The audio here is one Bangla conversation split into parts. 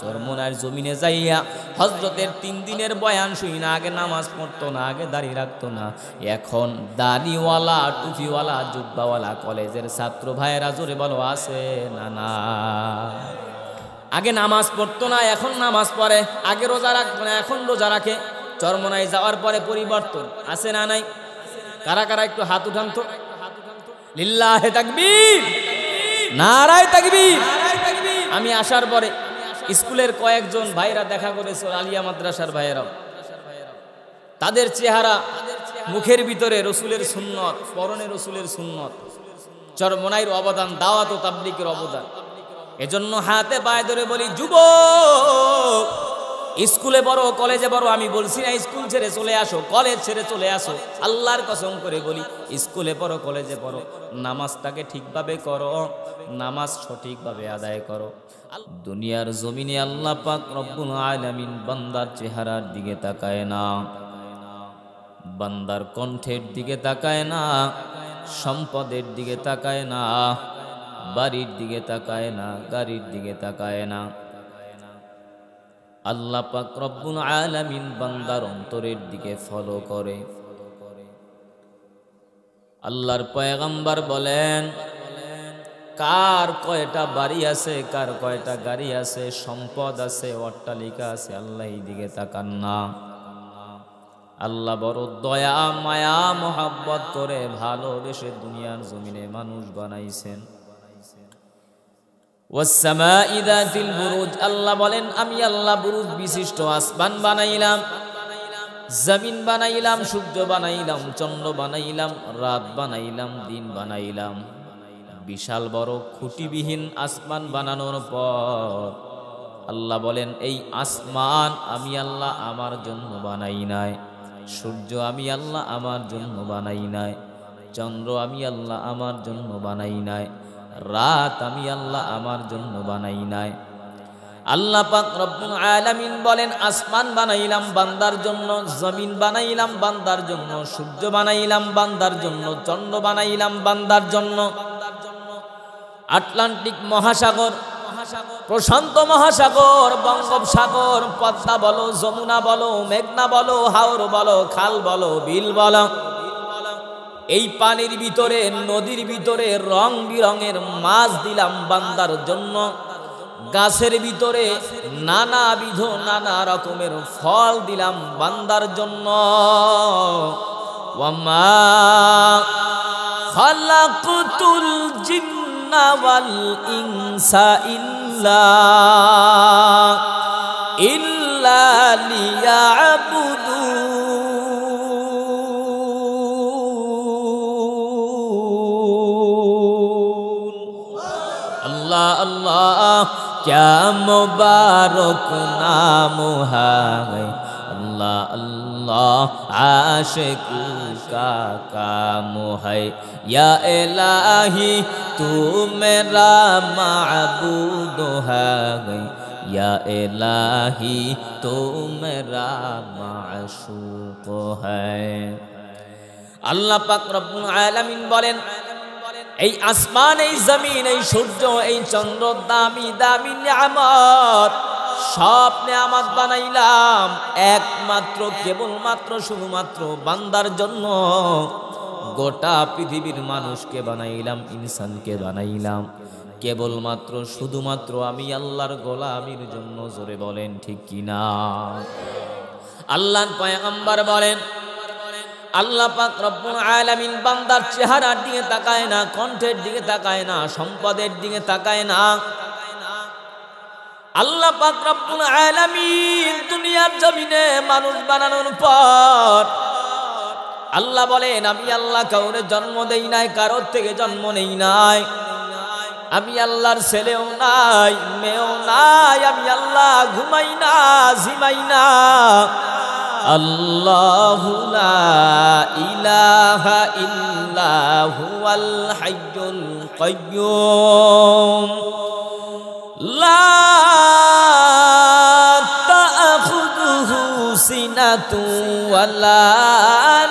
সরমনার জমিনে যাইয়া হজরতের তিন দিনের বয়ান শুই না, আগে নামাজ পড়তো না, আগে দাঁড়িয়ে রাখতো না। এখন দাড়িওয়ালা, টুপিওয়ালা, জুব্বাওয়ালা, কলেজের ছাত্র ভাইয়েরা জোরে বলো, আছে না না? আগে নামাজ পড়তো না, এখন নামাজ পড়ে। আগে রোজা রাখতো না, এখন রোজা রাখে। চরমনায় যাওয়ার পরে পরিবর্তন, আছে না নাই? কারা কারা একটু হাত উঠান তো? লিল্লাহে তাকবীর! নারায় তাকবীর! আমি আসার পরে স্কুলের কয়েকজন ভাইরা দেখা করেছে, আলিয়া মাদ্রাসার ভাইয়েরাও। তাদের চেহারা মুখের ভিতরে রসুলের সুন্নত, পরনে রসুলের সুন্নত। চরমনাইর অবদান, দাওয়াত ও তাবলিকের অবদান। এজন্য হাতে পায়ে ধরে বলি যুব স্কুলে বড়, কলেজে বড়, আমি বলছি না স্কুল ছেড়ে চলে আসো, কলেজ ছেড়ে চলে আসো। আল্লাহর কসম করে বলি, স্কুলে পড়ো, কলেজে পড়ো, নামাজটাকে ঠিকভাবে করো, নামাজ সঠিকভাবে আদায় করো। দুনিয়ার জমিনে আল্লাহ পাক রব্বুল আলামিন বান্দার চেহারার দিকে তাকায় না। বান্দার কণ্ঠের দিকে তাকায় না, সম্পদের দিকে তাকায় না, বাড়ির দিকে তাকায় না, গাড়ির দিকে তাকায় না। আল্লাহ পাক রব্বুল আলামিন বান্দার অন্তরের দিকে ফলো করে। আল্লাহর পয়গম্বর বলেন, কার কয়টা বাড়ি আছে, কার কয়টা গাড়ি আছে, সম্পদ আছে, অট্টালিকা আছে, আল্লাহ এই দিকে তাকান না। আল্লাহ বড় দয়া, মায়া, মোহাব্বত করে ভালোবেসে দুনিয়ার জমিনে মানুষ বানাইছেন। ওয়াসসামাই যাতিল বুরুজ, আল্লাহ বলেন, আমি আল্লাহ বুরুজ বিশিষ্ট আসমান বানাইলাম, জমিন বানাইলাম, সূর্য বানাইলাম, চন্দ্র বানাইলাম, রাত বানাইলাম, দিন বানাইলাম। বিশাল বড় খুঁটিবিহীন আসমান বানানোর পর আল্লাহ বলেন, এই আসমান আমি আল্লাহ আমার জন্য বানাই নাই, সূর্য আমি আল্লাহ আমার জন্য বানাই নাই, চন্দ্র আমি আল্লাহ আমার জন্য বানাই নাই রাত আমি আল্লাহ আমার জন্য বানাই নাই। আল্লাহ পাক রব্বুল আলামিন বলেন, আসমান বানাইলাম বান্দার জন্য, জমিন বানাইলাম বান্দার জন্য, সূর্য বানাইলাম বান্দার জন্য, চন্দ্র বানাইলাম বান্দার জন্য। আটলান্টিক মহাসাগর, প্রশান্ত মহাসাগর, বঙ্গোপসাগর, পদ্মা বলো, যমুনা বলো, মেঘনা বলো, হাওর বলো, খাল বলো, বিল বলো। এই পানির ভিতরে, নদীর ভিতরে রং বিরঙের মাছ দিলাম বান্দার জন্য। গাছের ভিতরে নানাবিধ, নানা রকমের ফল দিলাম বান্দার জন্য। ইনসা ইল্লা ইল্লা লিয়াবুদুন আল্লাহ আল্লাহ क्या मुबारक नाम है अल्लाह अल्लाह आशिक का काम है या इलाही तू मेरा माबूद है या इलाही तू मेरा माशूक है আল্লাহ পাক রব্বুল আলামিন বলেন এই আসমান, এই জমিন, এই সূর্য, এই চন্দ্র, দামি দামি নিয়ামত। সব নিয়ামত বানাইলাম, একমাত্র, কেবলমাত্র, শুধুমাত্র বান্দার জন্য। গোটা পৃথিবীর মানুষকে বানাইলাম, ইনসানকে বানাইলাম। কেবলমাত্র, শুধুমাত্র আমি আল্লাহর গোলামির জন্য, জোরে বলেন ঠিক কিনা? আল্লাহর পয়গম্বর বলেন আল্লাহ পাক রব্বুল আলামিন বান্দার চেহারার দিকে তাকায় না, কণ্ঠের দিকে তাকায় না, সম্পদের দিকে তাকায় না। আল্লাহ পাক রব্বুল আলামিন দুনিয়ার জমিনে মানুষ বানানোর পর আল্লাহ বলেন, আমি আল্লাহ কাউরে জন্ম দেই নাই, কারোর থেকে জন্ম নেই নাই। আমি আল্লাহর ছেলেও নাই, মেয়েও নাই, আমি আল্লাহ ঘুমাই না, ঝিমাই না। الله لا إله إلا هو الحي القيوم. لا تأخذه سنة ولا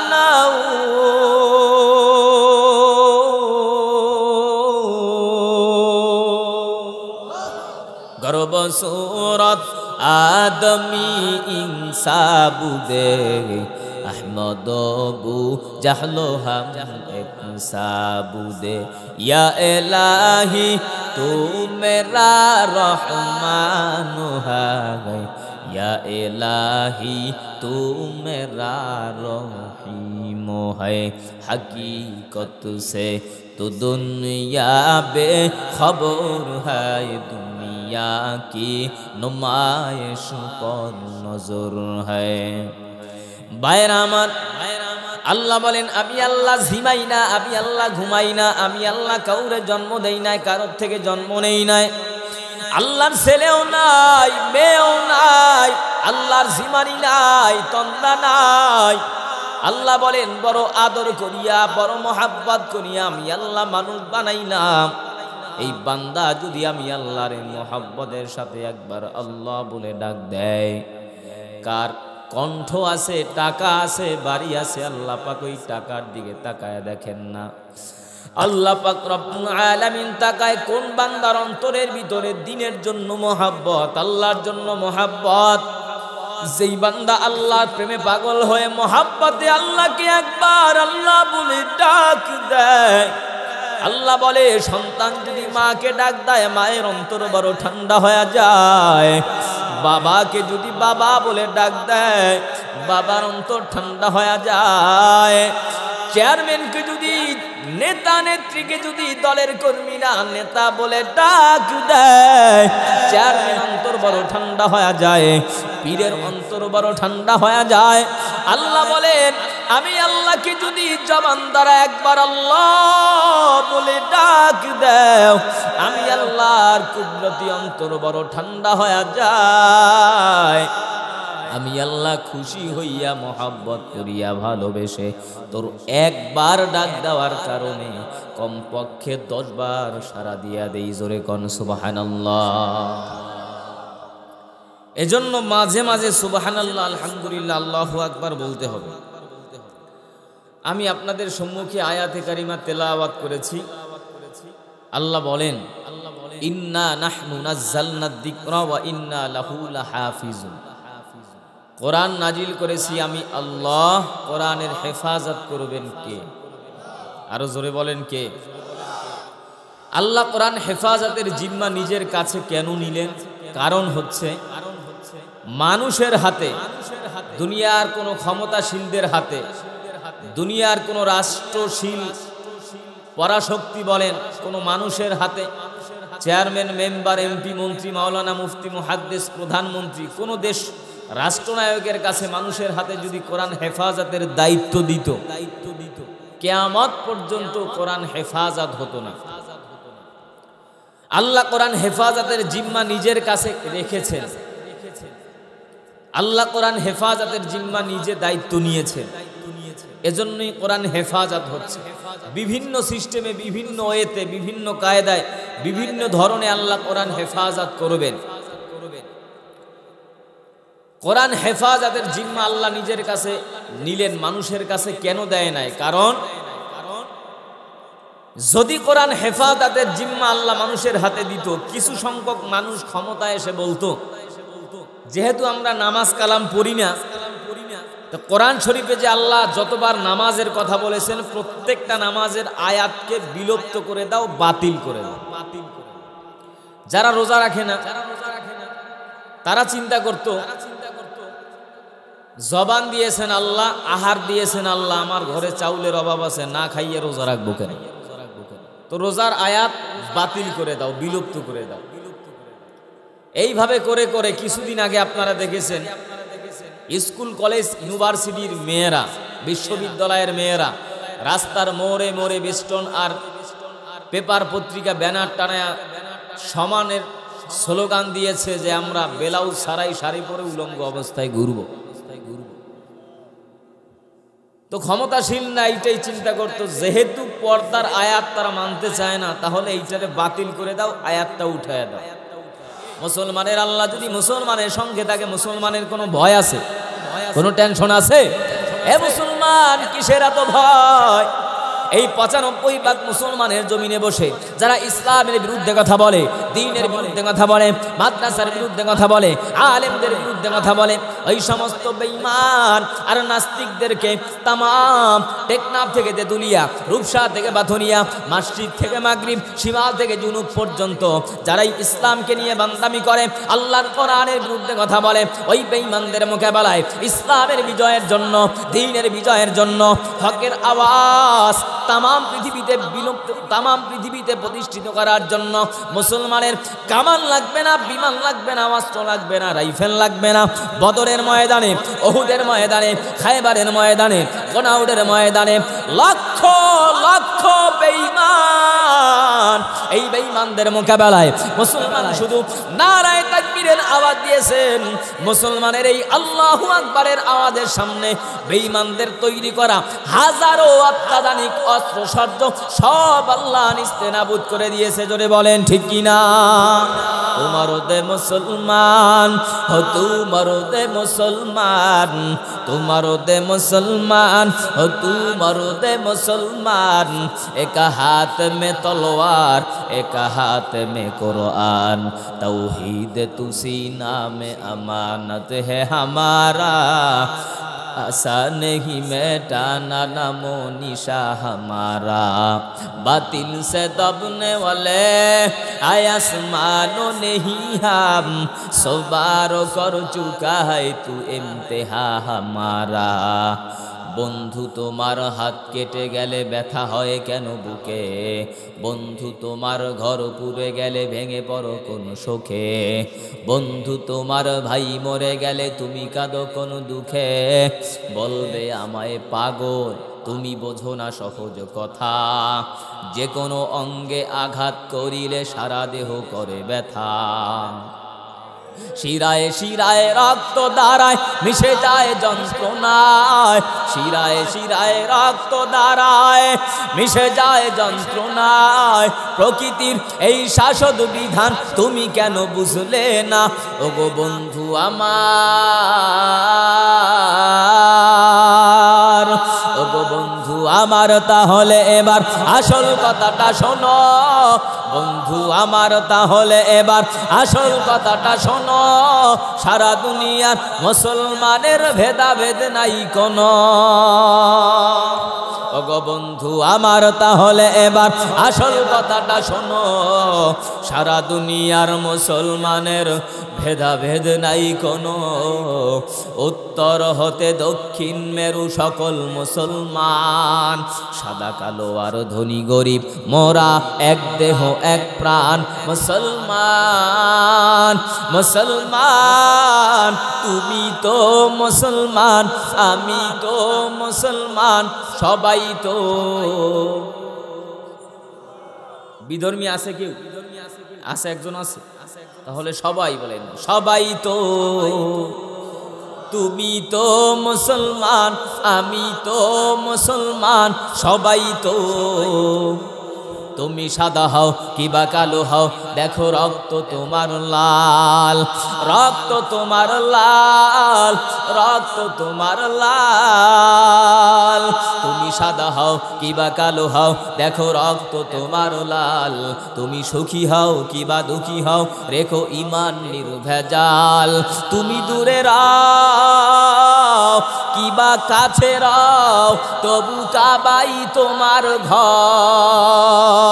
সুরত আদমি ইনসাবুদে আহমদ বু জাহলো হাম এক সাবুদে ইয়া এলাহি তু মেরা রহমান है या इलाही तू मेरा रहीम है हकीकत से تو دنیا بے خبر ہے دنیا کی نمائش پر نظر ہے বাইরামান আল্লাহ বলেন, আমি আল্লাহ ঝিমাই না, আমি আল্লাহ ঘুমাই না, আমি আল্লাহ কাউরে জন্ম দেই নাই, কারোর থেকে জন্ম নেই নাই। আল্লাহর ছেলেও নাই, মেয়েও নাই, আল্লাহর ঝিমারি নাই তন্দা নাই আল্লাহ বলেন, বড় আদর করিয়া, বড় মহাব্বাত করিয়া আমি আল্লাহ মানুষ বানাইলাম। এই বান্দা যদি আমি আল্লাহর মোহাব্বতের সাথে একবার আল্লাহ বলে ডাক দেয়, কার কণ্ঠ আছে, টাকা আছে, বাড়ি আছে, আল্লাহ পাক ওই টাকার দিকে তাকায় দেখেন না। আল্লাহ পাক রব্বুল আলামিন তাকায় কোন বান্দার অন্তরের ভিতরে দিনের জন্য মোহাব্বত, আল্লাহর জন্য মোহাব্বত। যেই বান্দা আল্লাহর প্রেমে পাগল হয়ে মোহাব্বতে আল্লাহকে একবার আল্লাহ বলে ডাক দেয়। আল্লাহ বলে, সন্তান যদি মাকে ডাক দেয়, মায়ের অন্তর বড় ঠান্ডা হয়ে যায়। বাবাকে যদি বাবা বলে ডাক দেয় বাবার অন্তর ঠান্ডা হয়ে যায়। চেয়ারম্যানকে যদি, নেতা নেত্রীকে যদি দলের কর্মীরা নেতা বলে ডাক দেয় চেয়ারম্যান অন্তর বড় ঠান্ডা হয়ে যায়, পীরের অন্তর বড় ঠান্ডা হয়ে যায়। আল্লাহ বলেন, আমি আল্লাহকে যদি জবান দ্বারা একবার আল্লাহ বলে ডাক দেও, আমি আল্লাহর কুদরতি অন্তর বড় ঠান্ডা হয়ে যায়। আমি আল্লাহ খুশি হইয়া মহাব্বত করিয়া ভালোবেসে তোর একবার ডাক দেওয়ার কারণে কমপক্ষে দশবার সারা দিয়া দেই জোরে কন সুবাহান এজন্য মাঝে মাঝে সুবাহান আল্লাহ আলহামদুলিল্লাহ, আল্লাহ আকবার বলতে হবে। আমি আপনাদের সম্মুখে আয়াতে কারিমা তেলাওয়াত করেছি। আল্লাহ বলেন, ইন্না নাহনু নাজ্জালনা যিকরা ওয়া ইন্না লাহু লাহাফিজুন। কোরআন নাজিল করেছি আমি আল্লাহ কোরআনের হেফাজত করবেন কে? আরও জোরে বলেন কে? আল্লাহ কোরআন হেফাজতের জিম্মা নিজের কাছে কেন নিলেন? কারণ হচ্ছে মানুষের হাতে, দুনিয়ার কোনো ক্ষমতাশীলদের হাতে, দুনিয়ার কোনো রাষ্ট্রশীল পরাশক্তি বলেন কোনো মানুষের হাতে, চেয়ারম্যান, মেম্বার, এমপি, মন্ত্রী, মাওলানা, মুফতি মুহাদ্দেশ প্রধানমন্ত্রী, কোনো দেশ রাষ্ট্রনায়কের কাছে মানুষের হাতে যদি কোরআন হেফাজতের দায়িত্ব দিত দায়িত্ব দিত কেয়ামত পর্যন্ত কোরআন হেফাজত হতো না। আল্লাহ কোরআন হেফাজতের জিম্মা নিজের কাছে রেখেছেন। আল্লাহ কোরআন হেফাজতের জিম্মা নিজে দায়িত্ব নিয়েছেন। এজন্যই কোরআন হেফাজত হচ্ছে। বিভিন্ন সিস্টেমে, বিভিন্ন ওয়েতে, বিভিন্ন কায়দায়, বিভিন্ন ধরনে আল্লাহ কোরআন হেফাজত করবেন। কোরআন হেফাজতের জিম্মা আল্লাহ নিজের কাছে নিলেন, মানুষের কাছে কেন দেয় নাই? কারণ, যদি কোরআন হেফাজতের জিম্মা আল্লাহ মানুষের হাতে দিত, কিছু সংখ্যক মানুষ ক্ষমতায় এসে বলতো, যেহেতু আমরা নামাজ কালাম পড়ি না, তো কোরআন শরীফে যে আল্লাহ যতবার নামাজের কথা বলেছেন, প্রত্যেকটা নামাজের আয়াতকে বিলুপ্ত করে দাও, বাতিল করে দাও। বাতিল করে যারা রোজা রাখে না, তারা চিন্তা করত জবান দিয়েছেন আল্লাহ, আহার দিয়েছেন আল্লাহ, আমার ঘরে চাউলের অভাব আছে, না খাইয়ে রোজা রাখব কেন? তো রোজার আয়াত বাতিল করে দাও, বিলুপ্ত করে দাও। এইভাবে করে করে কিছুদিন আগে আপনারা দেখেছেন, স্কুল, কলেজ, ইউনিভার্সিটির মেয়েরা, বিশ্ববিদ্যালয়ের মেয়েরা, রাস্তার মোড়ে মোড়ে বেস্টন আর পেপার পত্রিকা, ব্যানার টানায় সমানের স্লোগান দিয়েছে যে আমরা বেলাউজ সারাই শাড়ি পরে উলঙ্গ অবস্থায় ঘুরব। তো ক্ষমতাশীল না, এইটাই চিন্তা করতো, যেহেতু পর্দার আয়াত তারা মানতে চায় না, তাহলে এইটাকে বাতিল করে দাও, আয়াতটা উঠায় দাও। মুসলমানের আল্লাহ যদি মুসলমানের সঙ্গে থাকে, মুসলমানের কোনো ভয় আছে? কোনো টেনশন আছে? এ মুসলমান, কিসের এত ভয়? এই পঁচানব্বই ভাগ মুসলমানের জমিনে বসে, যারা ইসলামের বিরুদ্ধে কথা বলে, দিনের বিরুদ্ধে কথা বলে, মাদ্রাসার বিরুদ্ধে কথা বলে, আলেমদের বিরুদ্ধে কথা বলে ওই সমস্ত বেঈমান আর নাস্তিকদেরকে তামাম টেকনাফ থেকে তেতুলিয়া, রূপসা থেকে বাথনিয়া, মসজিদ থেকে মাগরিব সীমাল থেকে জুনুব পর্যন্ত যারাই ইসলামকে নিয়ে বান্দামি করে, আল্লাহর কোরআনের বিরুদ্ধে কথা বলে, ওই বেঈমানদের মোকাবেলায় ইসলামের বিজয়ের জন্য, দিনের বিজয়ের জন্য হকের আওয়াজ তামাম পৃথিবীতে বিলুপ্ত, তামাম পৃথিবীতে প্রতিষ্ঠিত করার জন্য মুসলমানের কামান লাগবে না, বিমান লাগবে না, অস্ত্র লাগবে না, রাইফেল লাগবে না। বদরের ময়দানে অহুদের ময়দানে খাইবারের ময়দানে গোনাউডের ময়দানে লক্ষ লক্ষ বেঈমান। এই বেঈমানদের মোকাবেলায় মুসলমান শুধু নারায় তাকবীরের আওয়াজ দিয়েছেন। মুসলমানের এই আল্লাহু আকবারের আওয়াজের সামনে বেঈমানদের তৈরি করা হাজারো অত্যাধুনিক অস্ত্র শব্দ সব আল্লাহ নিস্তে নাবুদ করে দিয়েছে, জোরে বলেন ঠিক কিনা? তোমার দে মুসলমান, হো তোমার দে মুসলমান তোমার দে মুসলমান, হো তোমার দে মুসলমান এক एक हाथ में तलवार एक हाथ में कुरान तौहीद तुसी नाम अमानत है हमारा आशा नहीं मेटाना नमो निशा हमारा बातिल से दबने वाले आयसमानो नहीं हम सो बारो कर चुका है तू इम्तिहा हमारा বন্ধু, তোমার হাত কেটে গেলে ব্যথা হয় কেন বুকে? বন্ধু, তোমার ঘর পুড়ে গেলে ভেঙে পড়ো কোন শোকে? বন্ধু, তোমার ভাই মরে গেলে তুমি কাঁদো কোন দুঃখে? বলবে আমায় পাগল, তুমি বোঝো না সহজ কথা। যে কোনো অঙ্গে আঘাত করিলে সারা দেহ করে ব্যথা। শিরায় শিরায় রক্ত দাঁড়ায় মিশে যায় যন্ত্রণায়। শিরায় শিরায় রক্ত দাঁড়ায় মিশে যায় যন্ত্রণায়। প্রকৃতির এই শাসদ বিধান তুমি কেন বুঝলে না? ওগো বন্ধু আমার। আমার তাহলে এবার আসল কথাটা শোনো। বন্ধু, আমার তাহলে এবার আসল কথাটা শোনো। সারা দুনিয়ার মুসলমানের ভেদাভেদ নাই কোনো। বন্ধু, আমার তাহলে এবার আসল কথাটা শোনো। সারা দুনিয়ার মুসলমানের ভেদাভেদ নাই কোনো। উত্তর হতে দক্ষিণ মেরু সকল মুসলমান। সাদা, কালো আর ধনী গরিব, মোরা এক দেহ, এক প্রাণ। মুসলমান মুসলমান, তুমি তো মুসলমান, আমি তো মুসলমান, সবাই তো। বিধর্মী আছে কেউ? আছে একজন আছে? তাহলে সবাই বলেন সবাই তো তুমি তো মুসলমান আমি তো মুসলমান সবাই তো তুমি সাদা হও কিবা কালো হও, দেখো রক্ত তোমার লাল, রক্ত তোমার লাল, রক্ত তোমার লাল। তুমি সাদা হও কিবা কালো হও, দেখো রক্ত তোমার লাল। তুমি সুখী হও কিবা দুঃখী হও, রেখো ইমান নির্ভেজাল। তুমি দূরে রাও কিবা কাছে রাও, তবু কাবাই তোমার ঘর।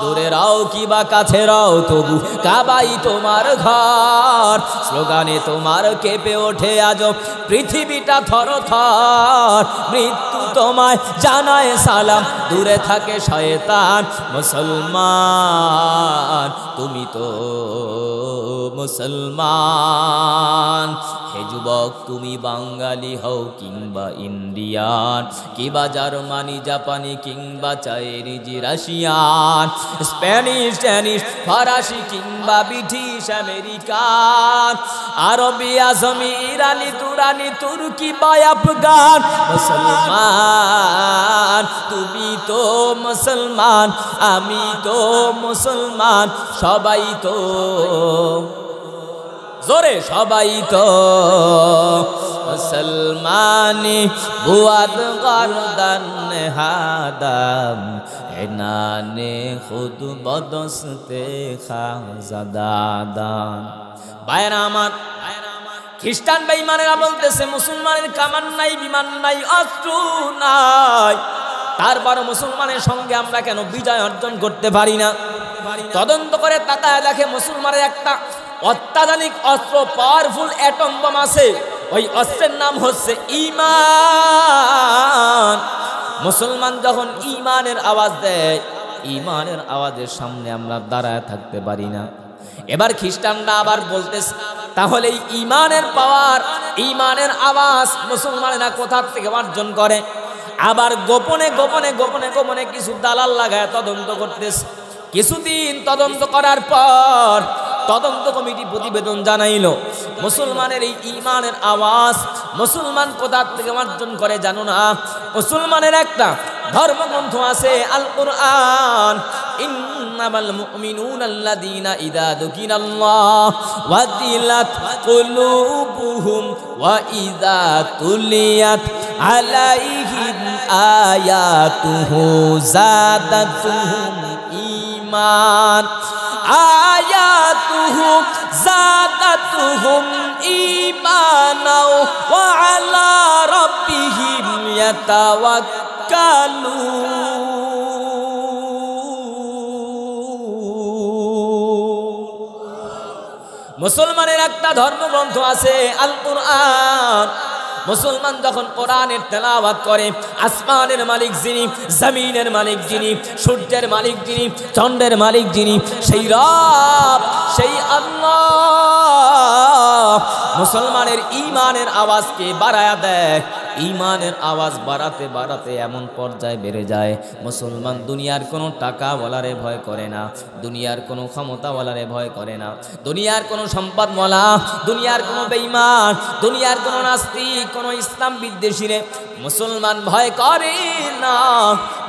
দূরে রাও কিবা কাছে রাও তবু কাবাই তোমার ঘর। স্লোগানে তোমার কেঁপে ওঠে আজ পৃথিবীটা থর থর। মৃত্যু তোমায় জানায় সালাম, দূরে থাকে শয়তান, মুসলমান। তুমি তো মুসলমান। হে যুবক, তুমি বাঙালি হও কিংবা ইন্ডিয়ান, কিংবা জার্মানি, জাপানি, কিংবা চাইনিজ রাশিয়ান স্প্যানিশ স্প্যানিশ ফরাসি কিংবা ব্রিটিশ আমেরিকান আরবি আজমি, ইরানি, তুরানি, তুর্কি বা আফগান, মুসলমান, তুমি তো মুসলমান, আমি তো মুসলমান, সবাই তো জোরে সবাই তো মুসলমানি বুয়াদ গর্দান হাদাম এনানে খুদ বদস্তে খাজাদাদান বাইরা আমার খ্রিস্টান বেঈমানেরা বলতেছে, মুসলমানের কামান নাই, বিমান নাই, অস্ত্র নাই। তারপর মুসলমানের সঙ্গে আমরা কেন বিজয় অর্জন করতে পারি না? তদন্ত করে তাকায় দেখে মুসলমানের একটা অত্যাধুনিক অস্ত্র পাওয়ারফুল অ্যাটম বম আছে। ওই অস্ত্রের নাম হচ্ছে ইমান মুসলমান যখন ইমানের আওয়াজ দেয় ইমানের আওয়াজের সামনে আমরা দাঁড়ায় থাকতে পারি না। এবার খ্রিস্টানরা আবার বলতেছে, তাহলে ইমানের পাওয়ার ইমানের আওয়াজ মুসলমানেরা কোথা থেকে অর্জন করে? আবার গোপনে গোপনে গোপনে গোপনে কিছু দালাল লাগায় তদন্ত করতেছে। কিছুদিন তদন্ত করার পর তদন্ত কমিটি প্রতিবেদন জানাইল, মুসলমানের এই ইমানের আওয়াজ মুসলমান কোথা থেকে অর্জন করে জানো না? মুসলমানের একটা ধর্মগ্রন্থ আছে আল কোরআন ইন্নামাল মুমিনুন আল্লাযীনা ইযা যুকিরাল্লাহ ওয়াজিলাত কুলুবুহুম ওয়া ইযা তুলিয়াত আলাইহিম আয়াতুহু, যাদাতুহুম ঈমান আয়াতুহু যাদাতুহুম ঈমানাও ওয়া আলা রাব্বিহিম ইয়াতাওয়াক্কালুন। মুসলমানের একটা ধর্মগ্রন্থ আছে আল কোরআন মুসলমান যখন কোরআনের তেলাওয়াত করে, আসমানের মালিক যিনি, জমিনের মালিক যিনি, সূর্যের মালিক যিনি, চন্দ্রের মালিক যিনি, সেই রব, সেই আল্লাহ মুসলমানের ইমানের আওয়াজকে বাড়ায়া দেয়। ইমানের আওয়াজ বাড়াতে বাড়াতে এমন পর্যায়ে বেড়ে যায়। মুসলমান দুনিয়ার কোনো টাকা বলারে ভয় করে না, দুনিয়ার কোনো ক্ষমতা বলারে ভয় করে না। দুনিয়ার কোনো সম্পদ বলা দুনিয়ার কোনো বেইমান দুনিয়ার কোনো নাস্তিক, কোনো ইসলাম বিদ্বেষীরে মুসলমান ভয় করে না।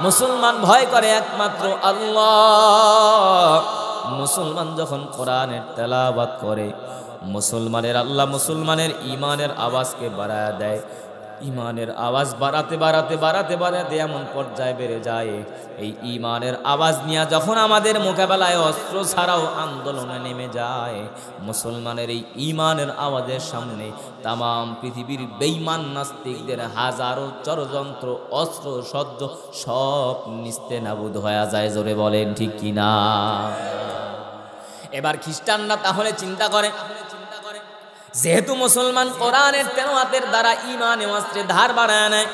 মুসলমান ভয় করে একমাত্র আল্লাহ। মুসলমান যখন কোরআনের তেলাবাদ করে মুসলমানের আল্লাহ মুসলমানের ইমানের আওয়াজকে বাড়ায় দেয়। ইমানের আওয়াজ বাড়াতে বাড়াতে বাড়াতে বাড়াতে এমন পর্যায়ে বেড়ে যায়। এই ইমানের আওয়াজ নিয়ে যখন আমাদের মোকাবেলায় অস্ত্র ছাড়াও আন্দোলনে নেমে যায়, মুসলমানের এই ইমানের আওয়াজের সামনে তাম পৃথিবীর বেইমান নাস্তিকদের হাজারো চরযন্ত্র, অস্ত্র সজ্জ সব নিস্তে নাবুদ হয়ে যায়, জোরে বলেন ঠিক কিনা? এবার খ্রিস্টানরা তাহলে চিন্তা করে যেহেতু মুসলমান কোরআনের তেরোয়াতের দ্বারা ইমান অস্ত্রে ধার বাড়ায় নেয়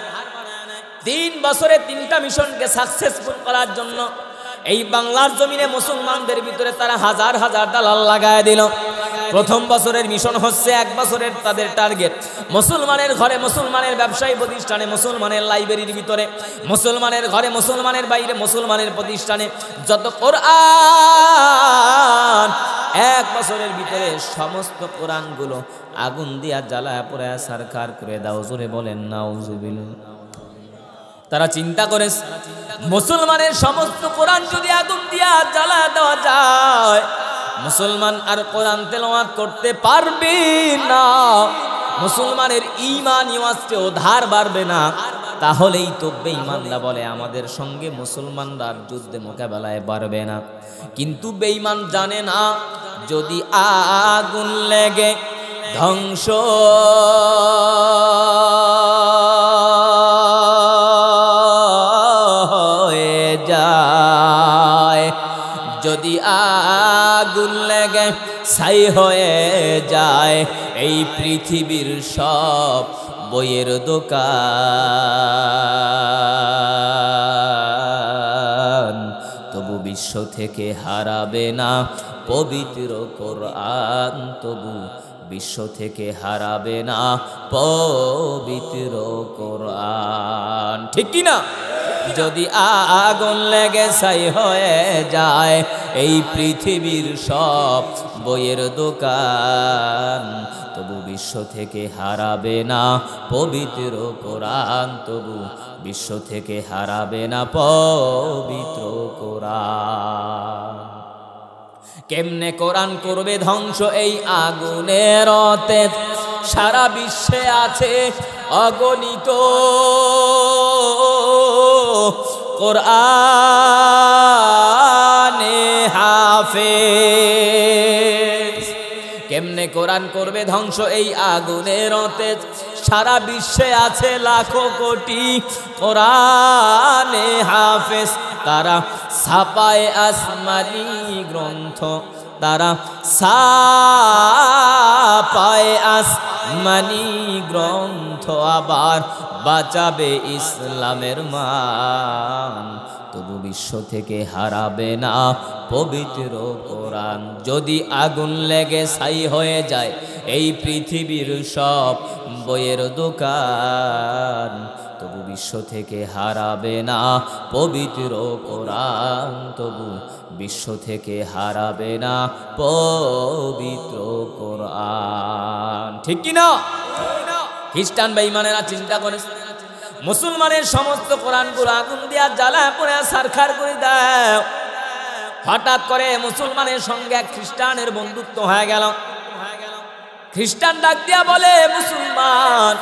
তিন বছরে তিনটা মিশনকে সাকসেসফুল করার জন্য এই বাংলার জমিনে মুসলমানদের ভিতরে তারা হাজার হাজার দালাল লাগায় দিল। প্রথম বছরের মিশন হচ্ছে এক বছরের তাদের টার্গেট। মুসলমানের ঘরে মুসলমানের ব্যবসায়ী প্রতিষ্ঠানে মুসলমানের লাইব্রেরির ভিতরে, মুসলমানের ঘরে মুসলমানের বাইরে মুসলমানের প্রতিষ্ঠানে। যত কোরআন এক বছরের ভিতরে সমস্ত কোরআনগুলো আগুন দিয়া জ্বালায় পড়ে সরকার করে দাও। জোরে বলেন নাউজুবিল তারা চিন্তা করে, মুসলমানের সমস্ত কোরআন যদি আগুন দিয়া জ্বালা দেওয়া যায়, মুসলমান আর কোরআন তেলাওয়াত করতে পারবে না। মুসলমানের ইমান ইমাজকেও ধার বাড়বে না। তাহলেই তো বেঈমানরা বলে, আমাদের সঙ্গে মুসলমানরা যুদ্ধে মোকাবেলায় পারবে না। কিন্তু বেঈমান জানে না, যদি আগুন লেগে, ধ্বংস আগুন লেগে ছাই হয়ে যায়। এই পৃথিবীর সব বইয়ের দোকান তবু বিশ্ব থেকে হারাবে না, পবিত্র কোরআন তবু বিশ্ব থেকে হারাবে না পবিত্র কোরআন। ঠিক কি না যদি আগুন লেগে ছাই হয়ে যায়, এই পৃথিবীর সব বইয়ের দোকান তবু বিশ্ব থেকে হারাবে না পবিত্র কোরআন, তবু বিশ্ব থেকে হারাবে না পবিত্র কোরআন। কেমনে কোরআন করবে ধ্বংস এই আগুনের অতে সারা বিশ্বে আছে অগণিত কোরআনে হাফেজ। কেমনে কোরআন করবে ধ্বংস এই আগুনের অতেজ? সারা বিশ্বে আছে লাখো কোটি কোরআনে হাফেজ। তারা ছাপায় আসমানি গ্রন্থ। তারা ছাপায় আসমানি গ্রন্থ। আবার বাঁচাবে ইসলামের মান। তবু বিশ্ব থেকে হারাবে না। পবিত্র কোরআন যদি আগুন লেগে ছাই হয়ে যায়, এই পৃথিবীর সব বইয়ের দোকান তবু বিশ্ব থেকে হারাবে না। পবিত্র কোরআন তবু বিশ্ব থেকে হারাবে না। পবিত্র কোরআন, ঠিক কি না খ্রিস্টান বেঈমানেরা চিন্তা করে মুসলমানের সমস্ত কোরআনগুলো আগুন দিয়া জ্বালা পড়ে সারখার করে দাও। হঠাৎ করে মুসলমানের সঙ্গে খ্রিস্টানের বন্ধুত্ব হয়ে গেল। খ্রিস্টান ডাক দিয়া বলে, মুসলমান,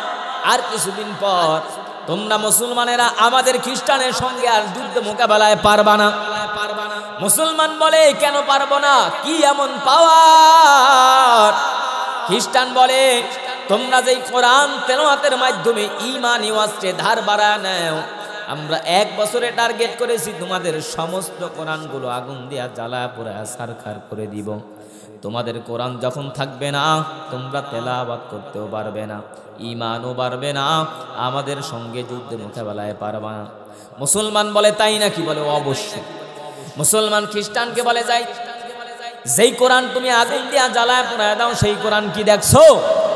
আর কিছুদিন পর তোমরা মুসলমানেরা আমাদের খ্রিস্টানের সঙ্গে আর যুদ্ধ মোকাবেলায় পারবা না। মুসলমান বলে, কেন পারব না? কি এমন পাওয়ার? খ্রিস্টান বলে তোমরা যেই কোরআন তেলাওয়াতের মাধ্যমে ইমান ওয়াজকে ধার বাড়ায় নাও, আমরা এক বছরে টার্গেট করেছি তোমাদের সমস্ত কোরআনগুলো আগুন দিয়া জ্বালা পুরা সারখার করে দিব। তোমাদের কোরআন যখন থাকবে না, তোমরা তেলাবাদ করতেও পারবে না ইমানও পারবে না, আমাদের সঙ্গে যুদ্ধে মোকাবেলায় পারবে না। মুসলমান বলে তাই নাকি? বলে অবশ্যই। মুসলমান খ্রিস্টানকে বলে যাই যেই কোরআন তুমি আগুন দিয়া জ্বালায় পোড়ায় দাও, সেই কোরআন কি দেখছ?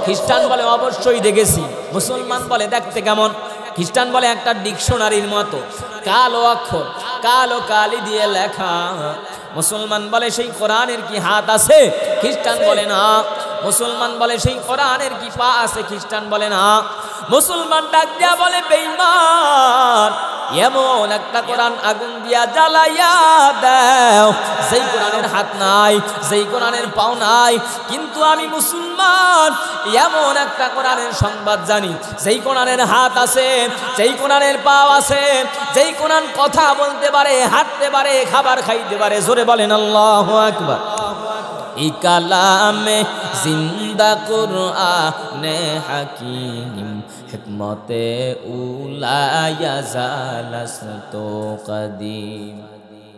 খ্রিস্টান বলে, অবশ্যই দেখেছি। মুসলমান বলে, দেখতে কেমন? খ্রিস্টান বলে, একটা ডিকশনারির মতো। কালো অক্ষর, কালো কালি দিয়ে লেখা। মুসলমান বলে, সেই কোরআনের কি হাত আছে? খ্রিস্টান বলে, না। মুসলমান বলে সেই কোরআনের কি পা আছে, খ্রিস্টান বলে না। মুসলমান ডাক দিয়া বলে, বেঈমান, এমন একটা কোরআন আগুন দিয়া জ্বালাইয়া দাও। সেই কোরআনের হাত নাই সেই কোরআনের পাও নাই, কিন্তু আমি মুসলমান, এমন একটা কোরআনের সংবাদ জানি। যেই কোরআনের হাত আছে, যেই কোরআনের পাও আছে, যেই কোরআন কথা বলতে পারে, হাঁটতে পারে, খাবার খাইতে পারে, জোরে বলেন, আল্লাহ আকবার। এই কালামে জিন্দা কুরআনে হাকিম, হিকমতে উলায়া জালাসত কদিম।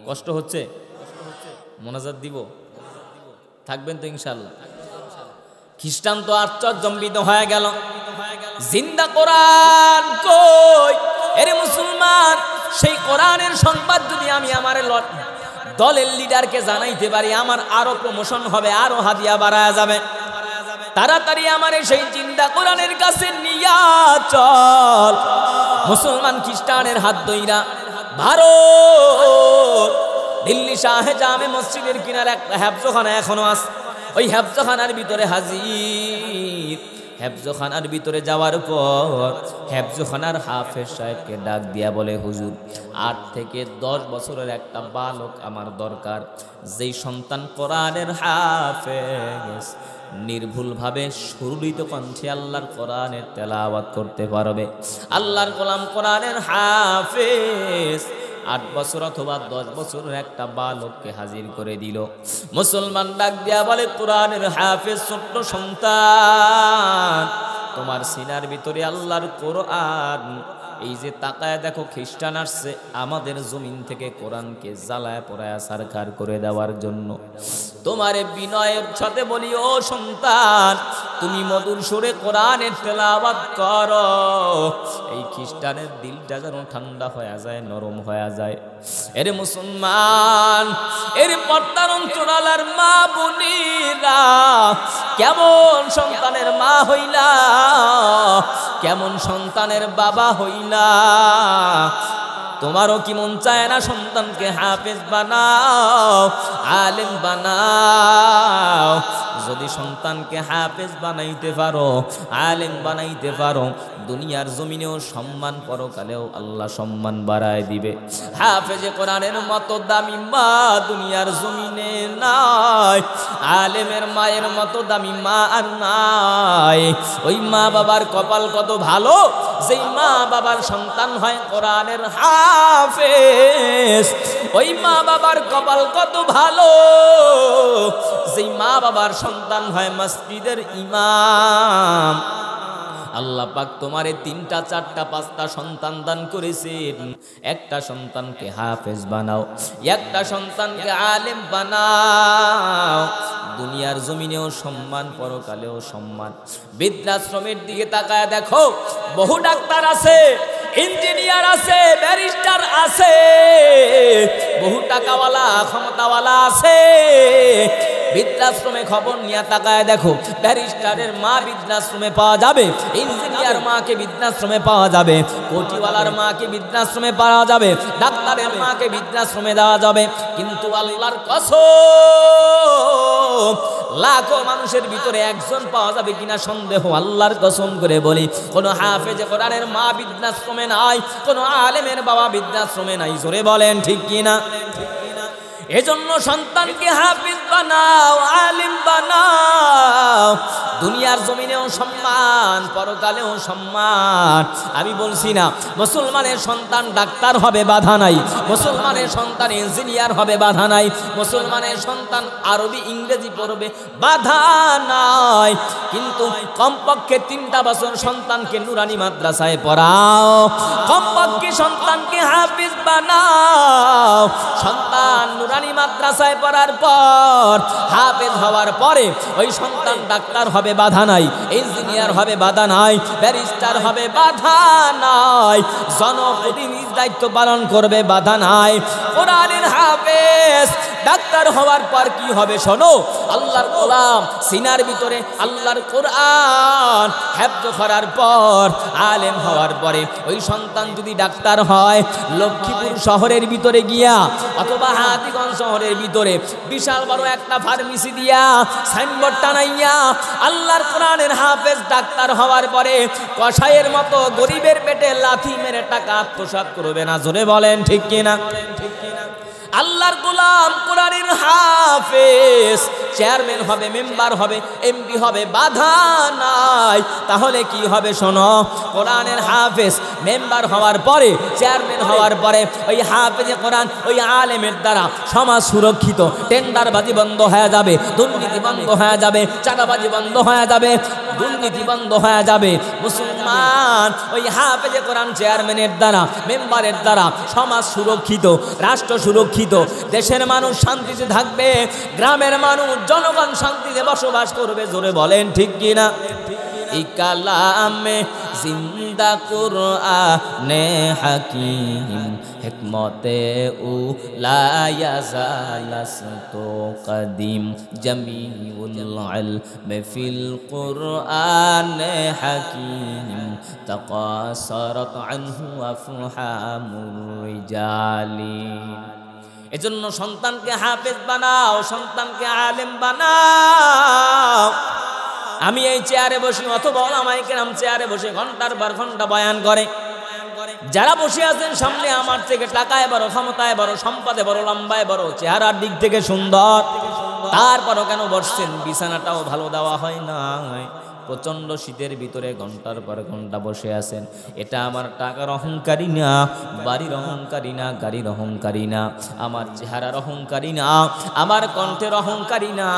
কষ্ট হচ্ছে? মোনাজাত দিব? থাকবেন তো ইনশাল্লাহ খ্রিস্টান তো আশ্চর্যম্বিত হয়ে গেল। জিন্দা কোরআন কই? এরে মুসলমান, সেই কোরআনের সংবাদ যদি আমি আমার ল- দলের লিডারকে জানাইতে পারি, আমার আরও প্রমোশন হবে, আরও হাদিয়া বাড়ায় যাবে। তাড়াতাড়ি আমার সেই চিন্তা কোরআনের কাছে নিয়া চল। মুসলমান খ্রিস্টানের হাত দইরা ভারত। দিল্লি শাহে জামে মসজিদের কিনারে একটা হ্যাবজখানা এখনও আছে। ওই হ্যাবজখানার ভিতরে হাজির। হ্যাবজখানার ভিতরে যাওয়ার পর হ্যাবজখানার হাফেজ সাহেবকে ডাক দিয়া বলে, হুজুর, আট থেকে দশ বছরের একটা বালক আমার দরকার। যেই সন্তান কোরআনের হাফেজ, নির্ভুলভাবে সুরলিত কণ্ঠে আল্লাহর কোরআনের তেলাওয়াত করতে পারবে। আল্লাহর গোলাম কোরআনের হাফেজ আট বছর অথবা দশ বছরের একটা বালককে হাজির করে দিল। মুসলমান ডাক দিয়া বলে, কোরআনের হাফেজ ছোট্ট সন্তান, তোমার সিনার ভিতরে আল্লাহর কোরআন এই যে তাকায় দেখো খ্রিস্টান আসছে, আমাদের জমিন থেকে কোরআনকে জ্বালায় পড়ায় সারকার করে দেওয়ার জন্য। তোমারে বিনয়ের সাথে বলি, ও সন্তান, তুমি মধুর সুরে কোরআনের তেলাওয়াত কর। এই খ্রিস্টানের দিলটা যেন ঠান্ডা হয়ে যায়, নরম হয়ে যায়। এরে মুসলমান, এর পর্দার অঞ্চলার মা বোনেরা, কেমন সন্তানের মা হইলা? কেমন সন্তানের বাবা হইলা? তোমারও কি মন চায় না সন্তানকে হাফেজ বানাও আলেম বানাও? যদি সন্তানকে হাফেজ বানাইতে পারো, আলেম বানাইতে পারো, দুনিয়ার জমিনেও সম্মান পরকালেও আল্লাহ সম্মান বাড়ায় দিবে। হাফেজে কোরআনের মতো দামি মা দুনিয়ার জমিনে নাই, আলেমের মায়ের মতো দামি মা আর নাই। ওই মা বাবার কপাল কত ভালো? যেই মা বাবার সন্তান হয় কোরআনের হাফেজ, ওই মা বাবার কপাল কত ভালো? যেই মা বাবার সন্তান হয় মসজিদের ইমাম। আল্লাহ পাক তোমারে তিনটা, চারটা, পাঁচটা সন্তান দান করেছেন। একটা সন্তানকে হাফেজ বানাও, একটা সন্তানকে আলেম বানাও। দুনিয়ার জমিনেও সম্মান, পরকালেও সম্মান। বৃদ্ধাশ্রমের দিকে তাকায় দেখো, বহু ডাক্তার আছে, ইঞ্জিনিয়ার আছে, ব্যারিস্টার আছে, বহু টাকাওয়ালা, ক্ষমতাওয়ালা আছে। বৃদ্ধাশ্রমে খবর নিয়ে তাকায় দেখো, ব্যারিস্টারের মা বৃদ্ধাশ্রমে পাওয়া যাবে, ইঞ্জিনিয়ার মাকে বৃদ্ধাশ্রমে পাওয়া যাবে, কোটিওয়ালার মাকে বৃদ্ধাশ্রমে পাওয়া যাবে, ডাক্তারের মাকে বৃদ্ধাশ্রমে দেওয়া যাবে, কিন্তু আল্লাহর কসম, লাখো মানুষের ভিতরে একজন পাওয়া যাবে কিনা সন্দেহ, আল্লাহর কসম করে বলি, কোনো হাফেজে কোরআনের মা বৃদ্ধাশ্রমে নাই, কোনো আলেমের বাবা বৃদ্ধাশ্রমে নাই, জোরে বলেন ঠিক কিনা? এজন্য সন্তানকে হাফিজ বানাও আলিম বানাও দুনিয়ার জমিনেও সম্মান, পরকালেও সম্মান। আমি বলছি না, মুসলমানের সন্তান ডাক্তার হবে, বাধা নাই। মুসলমানের সন্তান ইঞ্জিনিয়ার হবে, বাধা নাই। মুসলমানের সন্তান আরবি, ইংরেজি পড়বে, বাধা নাই। কিন্তু কমপক্ষে তিনটা বছর সন্তানকে নুরানি মাদ্রাসায় পড়াও। কমপক্ষে সন্তানকে হাফিজ বানাও। সন্তান নুরানি মাদ্রাসায় পড়ার পর, হাফেজ হওয়ার পরে ওই সন্তান ডাক্তার হবে বাধা নাই ইঞ্জিনিয়ার হবে বাধা নাই ব্যারিস্টার হবে বাধা নাই জনপ্রতিনিধির দায়িত্ব পালন করবে বাধা নাই। কোরআনের হাফেজ, ডাক্তার হওয়ার পর কি হবে শোনো, আল্লাহর গোলাম, সিনার ভিতরে আল্লাহর কোরআন হ্যাব্দ করার পর, আলেম হওয়ার পরে ওই সন্তান যদি ডাক্তার হয়, লক্ষ্মীপুর শহরের ভিতরে গিয়া, অথবা হাতিগঞ্জ শহরের ভিতরে, বিশাল বড় একটা ফার্মেসি দিয়া সাইনবোর্ড টানাইয়া আল্লাহর কোরআনের হাফেজ ডাক্তার হওয়ার পরে কসাইয়ের মতো গরিবের পেটে লাথি মেরে টাকা আত্মসাত করবে না। জোরে বলেন ঠিক কিনা ঠিক কিনা? আল্লাহর গোলাম কোরআনের হাফেজ, চেয়ারম্যান হবে, মেম্বার হবে, এমপি হবে, বাধা নাই। তাহলে কি হবে শোনো? কোরআনের হাফেজ মেম্বার হওয়ার পরে, চেয়ারম্যান হওয়ার পরে ওই হাফেজে কোরআন ওই আলেমের দ্বারা সমাজ সুরক্ষিত, টেন্ডারবাজি বন্ধ হয়ে যাবে, দুর্নীতি বন্ধ হয়ে যাবে, চাঁদাবাজি বন্ধ হয়ে যাবে। দুর্নীতি বন্ধ হয়ে যাবে। মুসলমান, ওই হাফেজে কোরআন চেয়ারম্যানের দ্বারা, মেম্বারের দ্বারা সমাজ সুরক্ষিত, রাষ্ট্র সুরক্ষিত, দেশের মানুষ শান্তিতে থাকবে, গ্রামের মানুষ, জনগণ শান্তিতে বসবাস করবে, জোরে বলেন ঠিক কিনা? ইকালামে জিন্দা কুরআনে হাকিম, হিকমতে উ লায়াজালাসতো কদিম, জমিউল ইলম ফিল কুরআনে হাকিম, তাকাসারাত আনহু আফহামুর রিজালি। এজন্য সন্তানকে হাফেজ বানাও, সন্তানকে আলেম বানাও। আমি এই চেয়ারে বসি, অথবা ওলামাই কেরাম চেয়ারে বসে ঘণ্টার পর ঘণ্টা বয়ান করে। যারা বসে আছেন সামনে আমার থেকে টাকায় বড়, ক্ষমতায় বড়, সম্পদে বড়, লম্বায় বড়, চেহারার দিক থেকে সুন্দর। তারপরও কেন বসছেন? বিছানাটাও ভালো দেওয়া হয় না প্রচণ্ড শীতের ভিতরে ঘণ্টার পর ঘণ্টা বসে আছেন। এটা আমার টাকার অহংকারী না, বাড়ির অহংকারী না, গাড়ির অহংকারী না, আমার চেহারার অহংকারী না, আমার কণ্ঠের অহংকারী না,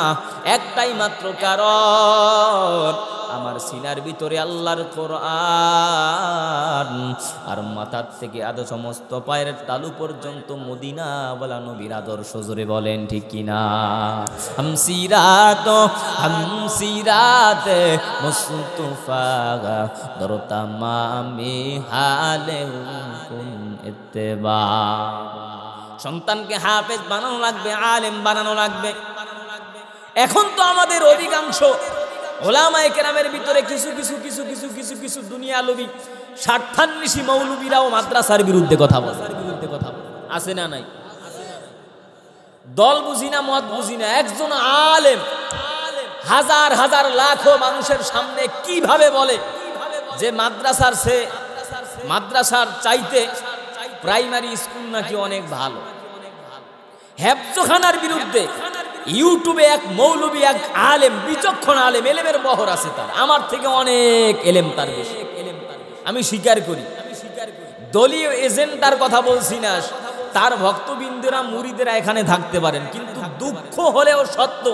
একটাই মাত্র কারণ আমার সিনার ভিতরে আল্লাহর কোরআন আর মাথার থেকে আদৌ সমস্ত পায়ের তালু পর্যন্ত মদিনা বলা নবীর আদর্শ জোরে বলেন, ঠিক কিনা হামসিরাত হামসিরাত মুস্তফা দরতামামে হালে কুন ইত্তেবা। সন্তানকে হাফেজ বানানো লাগবে, আলেম বানানো লাগবে। এখন তো আমাদের অধিকাংশ ওলামায়ে কেরামের ভিতরে কিছু কিছু কিছু কিছু কিছু কিছু দুনিয়া লবি স্বার্থান্বেষী মৌলবীরাও মাদ্রাসার বিরুদ্ধে কথা বলে। বিরুদ্ধে কথা আছে না নাই? দল বুঝি না, মত বুঝি না? একজন আলেম হাজার হাজার লাখো মানুষের সামনে কীভাবে বলে যে মাদ্রাসার সে মাদ্রাসার চাইতে প্রাইমারি স্কুল নাকি অনেক ভালো? হেফজখানার বিরুদ্ধে ইউটিউবে এক মৌলবী, এক আলেম, বিচক্ষণ আলেম, এলেমের বহর আছে তার। আমার থেকে অনেক এলেম তার বেশি। আমি স্বীকার করি। দলীয় এজেন্ডার কথা বলছি না। তার ভক্তবিন্দুরা মুড়িদেরা এখানে থাকতে পারেন, কিন্তু দুঃখ হলেও সত্য,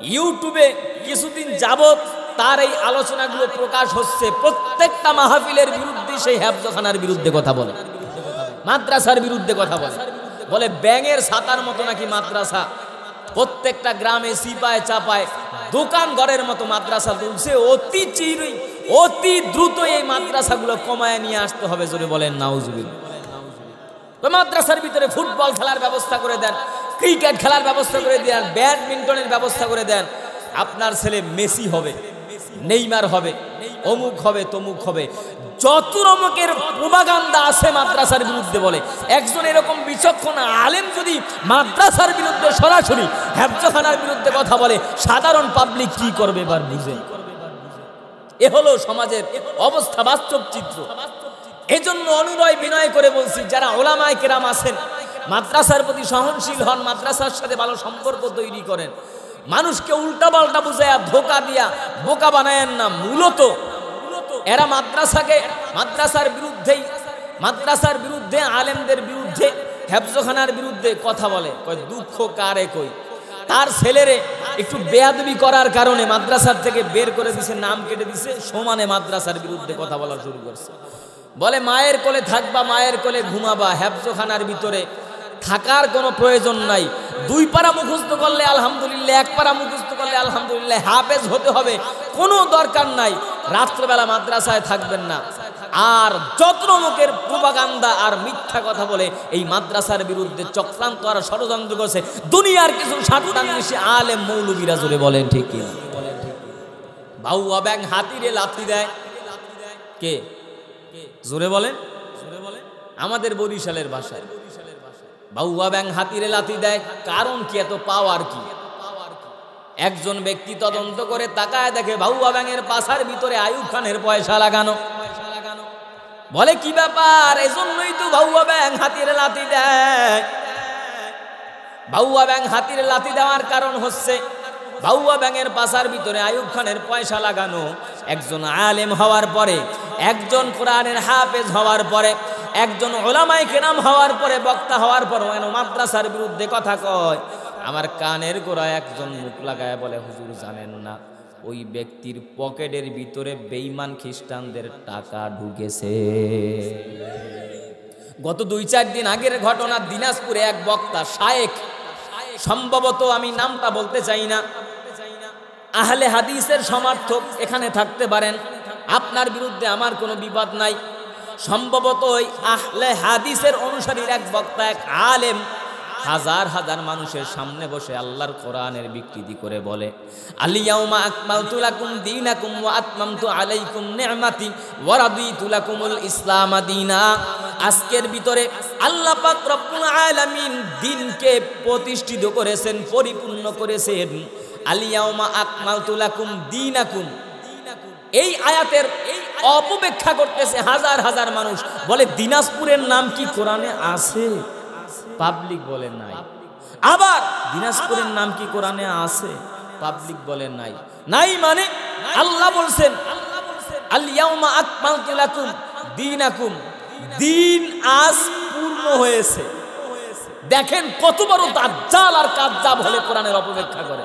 ইউটিউবে কিছুদিন যাবত তার এই আলোচনাগুলো প্রকাশ হচ্ছে। প্রত্যেকটা মাহফিলের বিরুদ্ধে সেই হ্যাবজখানার বিরুদ্ধে কথা বলে। মাদ্রাসার বিরুদ্ধে কথা বলে। বলে ব্যাঙের ছাতার মতো নাকি মাদ্রাসা? প্রত্যেকটা গ্রামে সিপায় চাপায় দোকান ঘরের মতো মাদ্রাসা তুলছে অতি চিরই অতি দ্রুত এই মাদ্রাসাগুলো কমায় নিয়ে আসতে হবে জোরে বলেন নাউজুবিল মাদ্রাসার ভিতরে ফুটবল খেলার ব্যবস্থা করে দেন, ক্রিকেট খেলার ব্যবস্থা করে দেন, ব্যাডমিন্টনের ব্যবস্থা করে দেন। আপনার ছেলে মেসি হবে, নেইমার হবে, অমুক হবে, তমুক হবে। যত রকমের প্রবাগান্দা আছে মাদ্রাসার বিরুদ্ধে বলে। একজন এরকম বিচক্ষণ আলেম যদি মাদ্রাসার বিরুদ্ধে সরাসরি হ্যাবজখানার বিরুদ্ধে কথা বলে, সাধারণ পাবলিক কি করবে এবার বুঝে? এ হলো সমাজের অবস্থা বাস্তব চিত্র। এজন্য অনুরয় বিনয় করে বলছি, যারা ওলামায় কেরাম আছেন, মাদ্রাসার প্রতি সহনশীল হন, মাদ্রাসার সাথে ভালো সম্পর্ক তৈরি করেন। মানুষকে উল্টা পাল্টা বুঝাইয়া, ধোকা দিয়া, বোকা বানায়েন না। মূলত এরা মাদ্রাসাকে, মাদ্রাসার বিরুদ্ধেই, মাদ্রাসার বিরুদ্ধে, আলেমদের বিরুদ্ধে, হেফজখানার বিরুদ্ধে কথা বলে। কয়, দুঃখ কারে কই? তার ছেলেরে একটু বেয়াদবি করার কারণে মাদ্রাসার থেকে বের করে দিছে, নাম কেটে দিছে, সমানে মাদ্রাসার বিরুদ্ধে কথা বলা শুরু করছে। বলে, মায়ের কোলে থাকবা, মায়ের কোলে ঘুমাবা হ্যাবজখানার ভিতরে থাকার কোনো প্রয়োজন নাই। দুই পারা মুখস্থ করলে আলহামদুলিল্লাহ, এক পারা মুখস্থ করলে আলহামদুলিল্লাহ, হাফেজ হতে হবে, কোনো দরকার নাই। রাত্রেবেলা মাদ্রাসায় থাকবেন না। আর যত্ন মুখের প্রবাগান্দা আর মিথ্যা কথা বলে এই মাদ্রাসার বিরুদ্ধে চক্রান্ত আর ষড়যন্ত্র করছে। দুনিয়ার কিছু সাতাংশে আলে মৌলবীরা জোরে বলেন, ঠিক কি বাউয়া ব্যাং হাতিরে লাথি দেয়। কে? জোরে বলেন জোরে বলেন। আমাদের বরিশালের ভাষায়। বাউয়া ব্যাং হাতিরে লাথি দেয়, কারণ কি, এত পাওয়ার কি? একজন ব্যক্তি তদন্ত করে তাকায় দেখে বাউয়া ব্যাঙের পাশার ভিতরে আয়ুব খানের পয়সা লাগানো। বলে, কি ব্যাপার? এজন্যই তো বাউয়া ব্যাং হাতির লাথি দেয়। বাউয়া ব্যাং হাতির লাথি দেওয়ার কারণ হচ্ছে বাউয়া ব্যাঙের পাশার ভিতরে আয়ুব খানের পয়সা লাগানো। একজন আলেম হওয়ার পরে, একজন কোরআনের হাফেজ হওয়ার পরে, একজন ওলামাই কেরাম হওয়ার পরে, বক্তা হওয়ার পর মাদ্রাসার বিরুদ্ধে কথা কয়। আমার কানের গোড়ায় একজন মুখ লাগায় বলে, হুজুর জানেন না, ওই ব্যক্তির পকেটের ভিতরে বেইমান খ্রিস্টানদের টাকা ঢুকেছে। গত দুই চার দিন আগের ঘটনা দিনাজপুরে এক বক্তা শায়েক সম্ভবত আমি নামটা বলতে চাই না। আহলে হাদিসের সমর্থক এখানে থাকতে পারেন। আপনার বিরুদ্ধে আমার কোনো বিবাদ নাই। সম্ভবত আহলে হাদিসের অনুসারীর এক বক্তা, এক আলেম হাজার হাজার মানুষের সামনে বসে আল্লাহর কোরআনের বিকৃতি করে বলে আলিয়াউমা আকমালতু লাকুম দীনাকুম ওয়া আতমামতু আলাইকুম নি'মাতি ওয়া রাদিতু লাকুমুল ইসলাম দীনা। আজকের ভিতরে আল্লাহ পাক রব্বুল আলামিন দিনকে প্রতিষ্ঠিত করেছেন, পরিপূর্ণ করেছেন। আলিয়াউমা আকমালতু লাকুম দীনাকুম। এই আয়াতের এই অপব্যাখ্যা করতেছে হাজার হাজার মানুষ। বলে, দিনাজপুরের নাম কি কোরআনে আছে? পাবলিক বলে নাই। আবার দিনাজপুরের নাম কি কোরআনে আছে? পাবলিক বলে নাই। নাই মানে আল্লাহ বলছেন আলিয়াউমা আকমালতু লাকুম দীনাকুম। দিন আজ পূর্ণ হয়েছে। দেখেন কত বড় দাজ্জাল আর কাজ্জাব হলে কোরআনের অপব্যাখ্যা করে।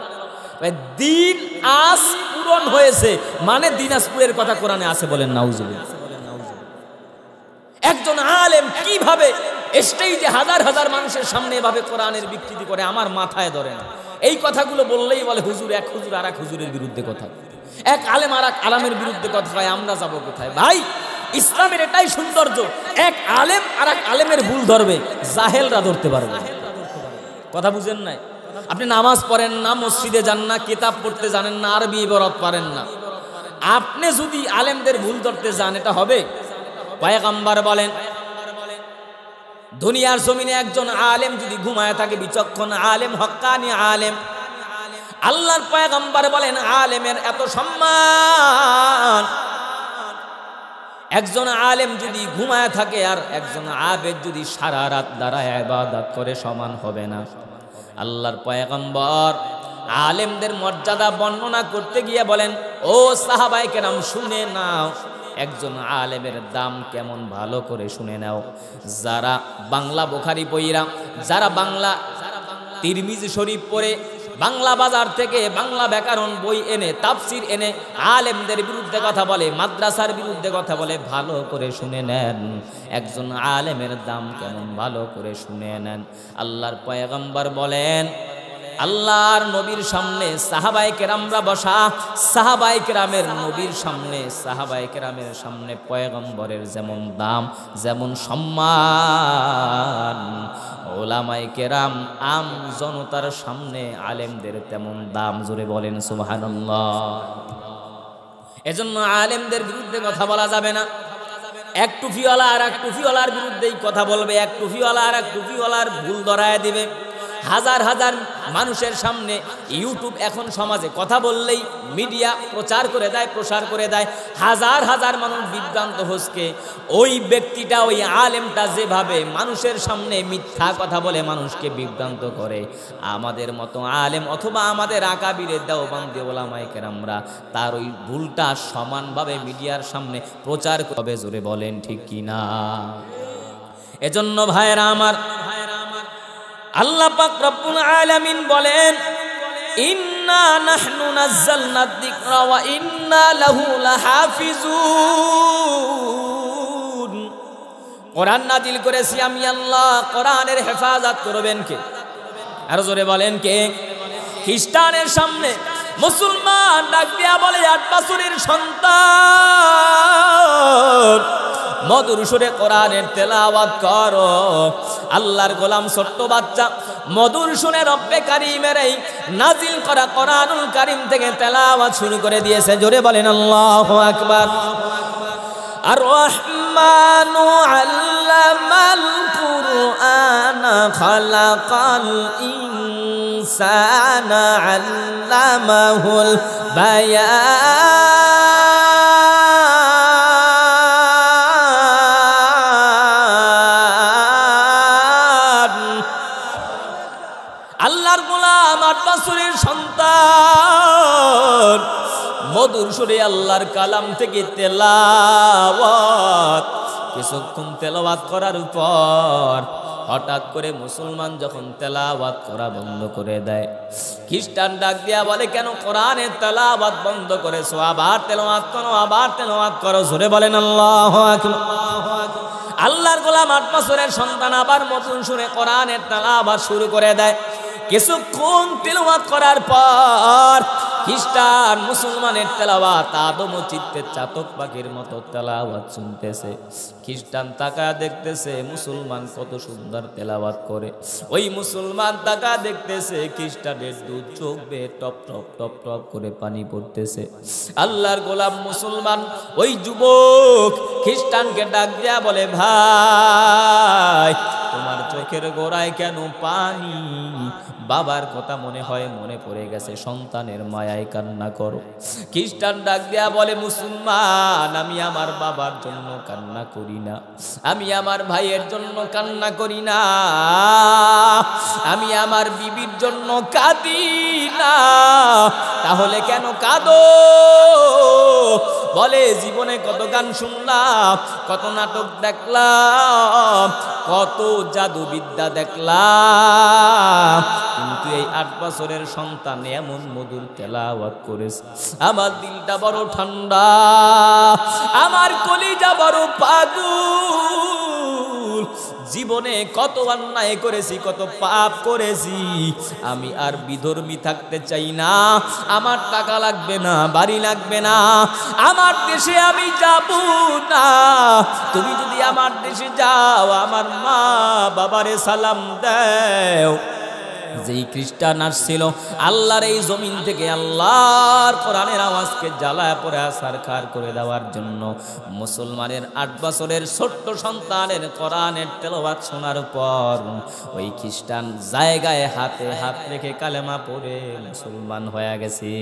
দিন আজ পূরণ হয়েছে। মানে দিনাজপুরের কথা কোরআনে আছে বলেন নাউজুবিল্লাহ। একজন আলেম কীভাবে স্টেজে হাজার হাজার মানুষের সামনে এভাবে কোরআনের বিকৃতি করে আমার মাথায় ধরে না। এই কথাগুলো বললেই বলে, হুজুর, এক হুজুর আর এক হুজুরের বিরুদ্ধে কথা। এক আলেম আর এক আলামের বিরুদ্ধে কথা হয় আমরা যাব কোথায়? ভাই, ইসলামের এটাই সৌন্দর্য, এক আলেম আর এক আলেমের ভুল ধরবে, জাহেলরা ধরতে পারবে। কথা বুঝেন নাই? আপনি নামাজ পড়েন না, মসজিদে যান না, কিতাব পড়তে জানেন না, আরবি বরত পারেন না। আপনি যদি আলেমদের ভুল ধরতে যান, এটা হবে? পায়গাম্বার বলেন, দুনিয়ার জমিনে একজন আলেম যদি ঘুমায় থাকে বিচক্ষণ আলেম হক্কানি আলেম। আল্লাহর পয়গম্বর বলেন, আলেমের এত সম্মান। একজন আলেম যদি ঘুমায় থাকে আর একজন আবেদ যদি সারা রাত দাঁড়ায় ইবাদত করে সমান হবে না। আল্লাহর পয়গম্বর আলেমদের মর্যাদা বর্ণনা করতে গিয়ে বলেন, ও সাহাবাই কেরাম, শুনে নাও একজন আলেমের দাম কেমন ভালো করে শুনে নাও। যারা বাংলা বোখারি বইরা যারা বাংলা তিরমিজ শরীফ পড়ে, বাংলা বাজার থেকে বাংলা ব্যাকরণ বই এনে, তাফসির এনে, আলেমদের বিরুদ্ধে কথা বলে, মাদ্রাসার বিরুদ্ধে কথা বলে, ভালো করে শুনে নেন। একজন আলেমের দাম কেমন ভালো করে শুনে নেন। আল্লাহর পয়গম্বর বলেন আল্লাহর নবীর সামনে সাহাবাই কেরামরা বসা সাহাবাই কেরামের নবীর সামনে সাহাবাই কেরামের সামনে পয়গম্বরের যেমন দাম, যেমন সম্মান। ওলামাই কেরাম, আম জনতার সামনে আলেমদের তেমন দাম, জোরে বলেন সুবহানাল্লাহ। এজন্য আলেমদের বিরুদ্ধে কথা বলা যাবে না। এক টুফিওয়ালা আর এক টুফিওয়ালার বিরুদ্ধেই কথা বলবে, এক টুফিওয়ালা আর এক টুফিওয়ালার ভুল ধরায় দিবে। হাজার হাজার মানুষের সামনে ইউটিউব এখন সমাজে কথা বললেই মিডিয়া প্রচার করে দেয়, প্রসার করে দেয়। হাজার হাজার মানুষ বিভ্রান্ত হসকে ওই ব্যক্তিটা, ওই আলেমটা যেভাবে মানুষের সামনে মিথ্যা কথা বলে মানুষকে বিভ্রান্ত করে, আমাদের মতো আলেম অথবা আমাদের আকাবিরের দেওবান্দি ওলামাইকের আমরা তার ওই ভুলটা সমানভাবে মিডিয়ার সামনে প্রচার কবে জোরে বলেন ঠিক কিনা? এজন্য ভাইয়েরা আমার আল্লাহ পাক রব্বুল আলামিন বলেন, ইন্না নাহনু নাযালনা যিকরা ওয়া ইন্না লাহু লাহাফিজুন। কোরআন নাজিল করেছি আমি আল্লাহ, কোরআনের হেফাজত করবেন কে? আর জোরে বলেন কে? খ্রিস্টানের সামনে মুসলমান ডাক দিয়া বলে, আট বছরের সন্তান, মধুর সুরে কোরআনের তেলাওয়াত কর। আল্লাহর গোলাম ছোট্ট বাচ্চা, মধুর সুরে রব্বে কারিমের এই নাজিল করা কোরআনুল কারিম থেকে তেলাওয়াত শুরু করে দিয়েছে। জোরে বলেন, আল্লাহু আকবার। আর রহমানু আল্লামাল কুরআনা খালাকাল ইনসানা আল্লামাহুল বায়ান আল্লাহর গোলাম আট বছরের সন্তান। মধুর সুরে আল্লাহর কালাম থেকে তেলাওয়াত। কিছুক্ষণ তেলাওয়াত করার পর হঠাৎ করে মুসলমান যখন তেলাওয়াত করা বন্ধ করে দেয়, খ্রিস্টান ডাক দিয়া বলে, কেন কোরআনের তেলাওয়াত বন্ধ করেছ? আবার তেলাওয়াত করো, আবার তেলাওয়াত করো। জোরে বলেন, আল্লাহ আল্লাহর গোলাম আট বছরের সন্তান আবার নতুন শুনে কোরআনের তেলাওয়াত শুরু করে দেয়। কিছুক্ষণ তেলাওয়াত করার পর খ্রিস্টান, মুসলমানের তেলাওয়াত, আদম চিত্তের চাতক পাখির মতো তেলাওয়াত শুনতেছে। খ্রিস্টান তাকা দেখতেছে, মুসলমান কত সুন্দর তেলাওয়াত করে। ওই মুসলমান তাকা দেখতেছে, খ্রিস্টানের দুধ চোখ বেয়ে টপ টপ টপ টপ করে পানি পড়তেছে। আল্লাহর গোলাম মুসলমান, ওই যুবক খ্রিস্টানকে ডাক দেয়া বলে, ভাই, তোমার চোখের গোড়ায় কেন পানি বাবার কথা মনে হয় মনে পড়ে গেছে, সন্তানের মায়ায় কান্না করো। খ্রিস্টান ডাক দেয়া বলে, মুসলমান, আমি আমার বাবার জন্য কান্না করি না। আমি আমার ভাইয়ের জন্য কান্না করি না। আমি আমার বিবির জন্য কাঁদি না। তাহলে কেন কাঁদো? বলে, জীবনে কত গান শুনলাম, কত নাটক দেখলাম, কত জাদুবিদ্যা দেখলাম। কিন্তু এই আট বছরের সন্তান এমন মধুর তেলাওয়াত করেছে। আমার দিলটা বড় ঠান্ডা, আমার কলিজা বড় পাগুল জীবনে কত অন্যায় করেছি, কত পাপ করেছি, আমি আর বিধর্মী থাকতে চাই না। আমার টাকা লাগবে না, বাড়ি লাগবে না, আমার দেশে আমি যাব না। তুমি যদি আমার দেশে যাও, আমার মা বাবারে সালাম দেও। যেই খ্রিস্টান আসছিল, আল্লাহর এই জমিন থেকে আল্লাহর কোরআনের আওয়াজকে জ্বালায় পরে আসার খার করে দেওয়ার জন্য। মুসলমানের আট বছরের ছোট্ট সন্তানের কোরআনের তেলাওয়াত শোনার পর ওই খ্রিস্টান জায়গায় হাতে হাত রেখে কালেমা পড়ে মুসলমান হয়ে গেছে।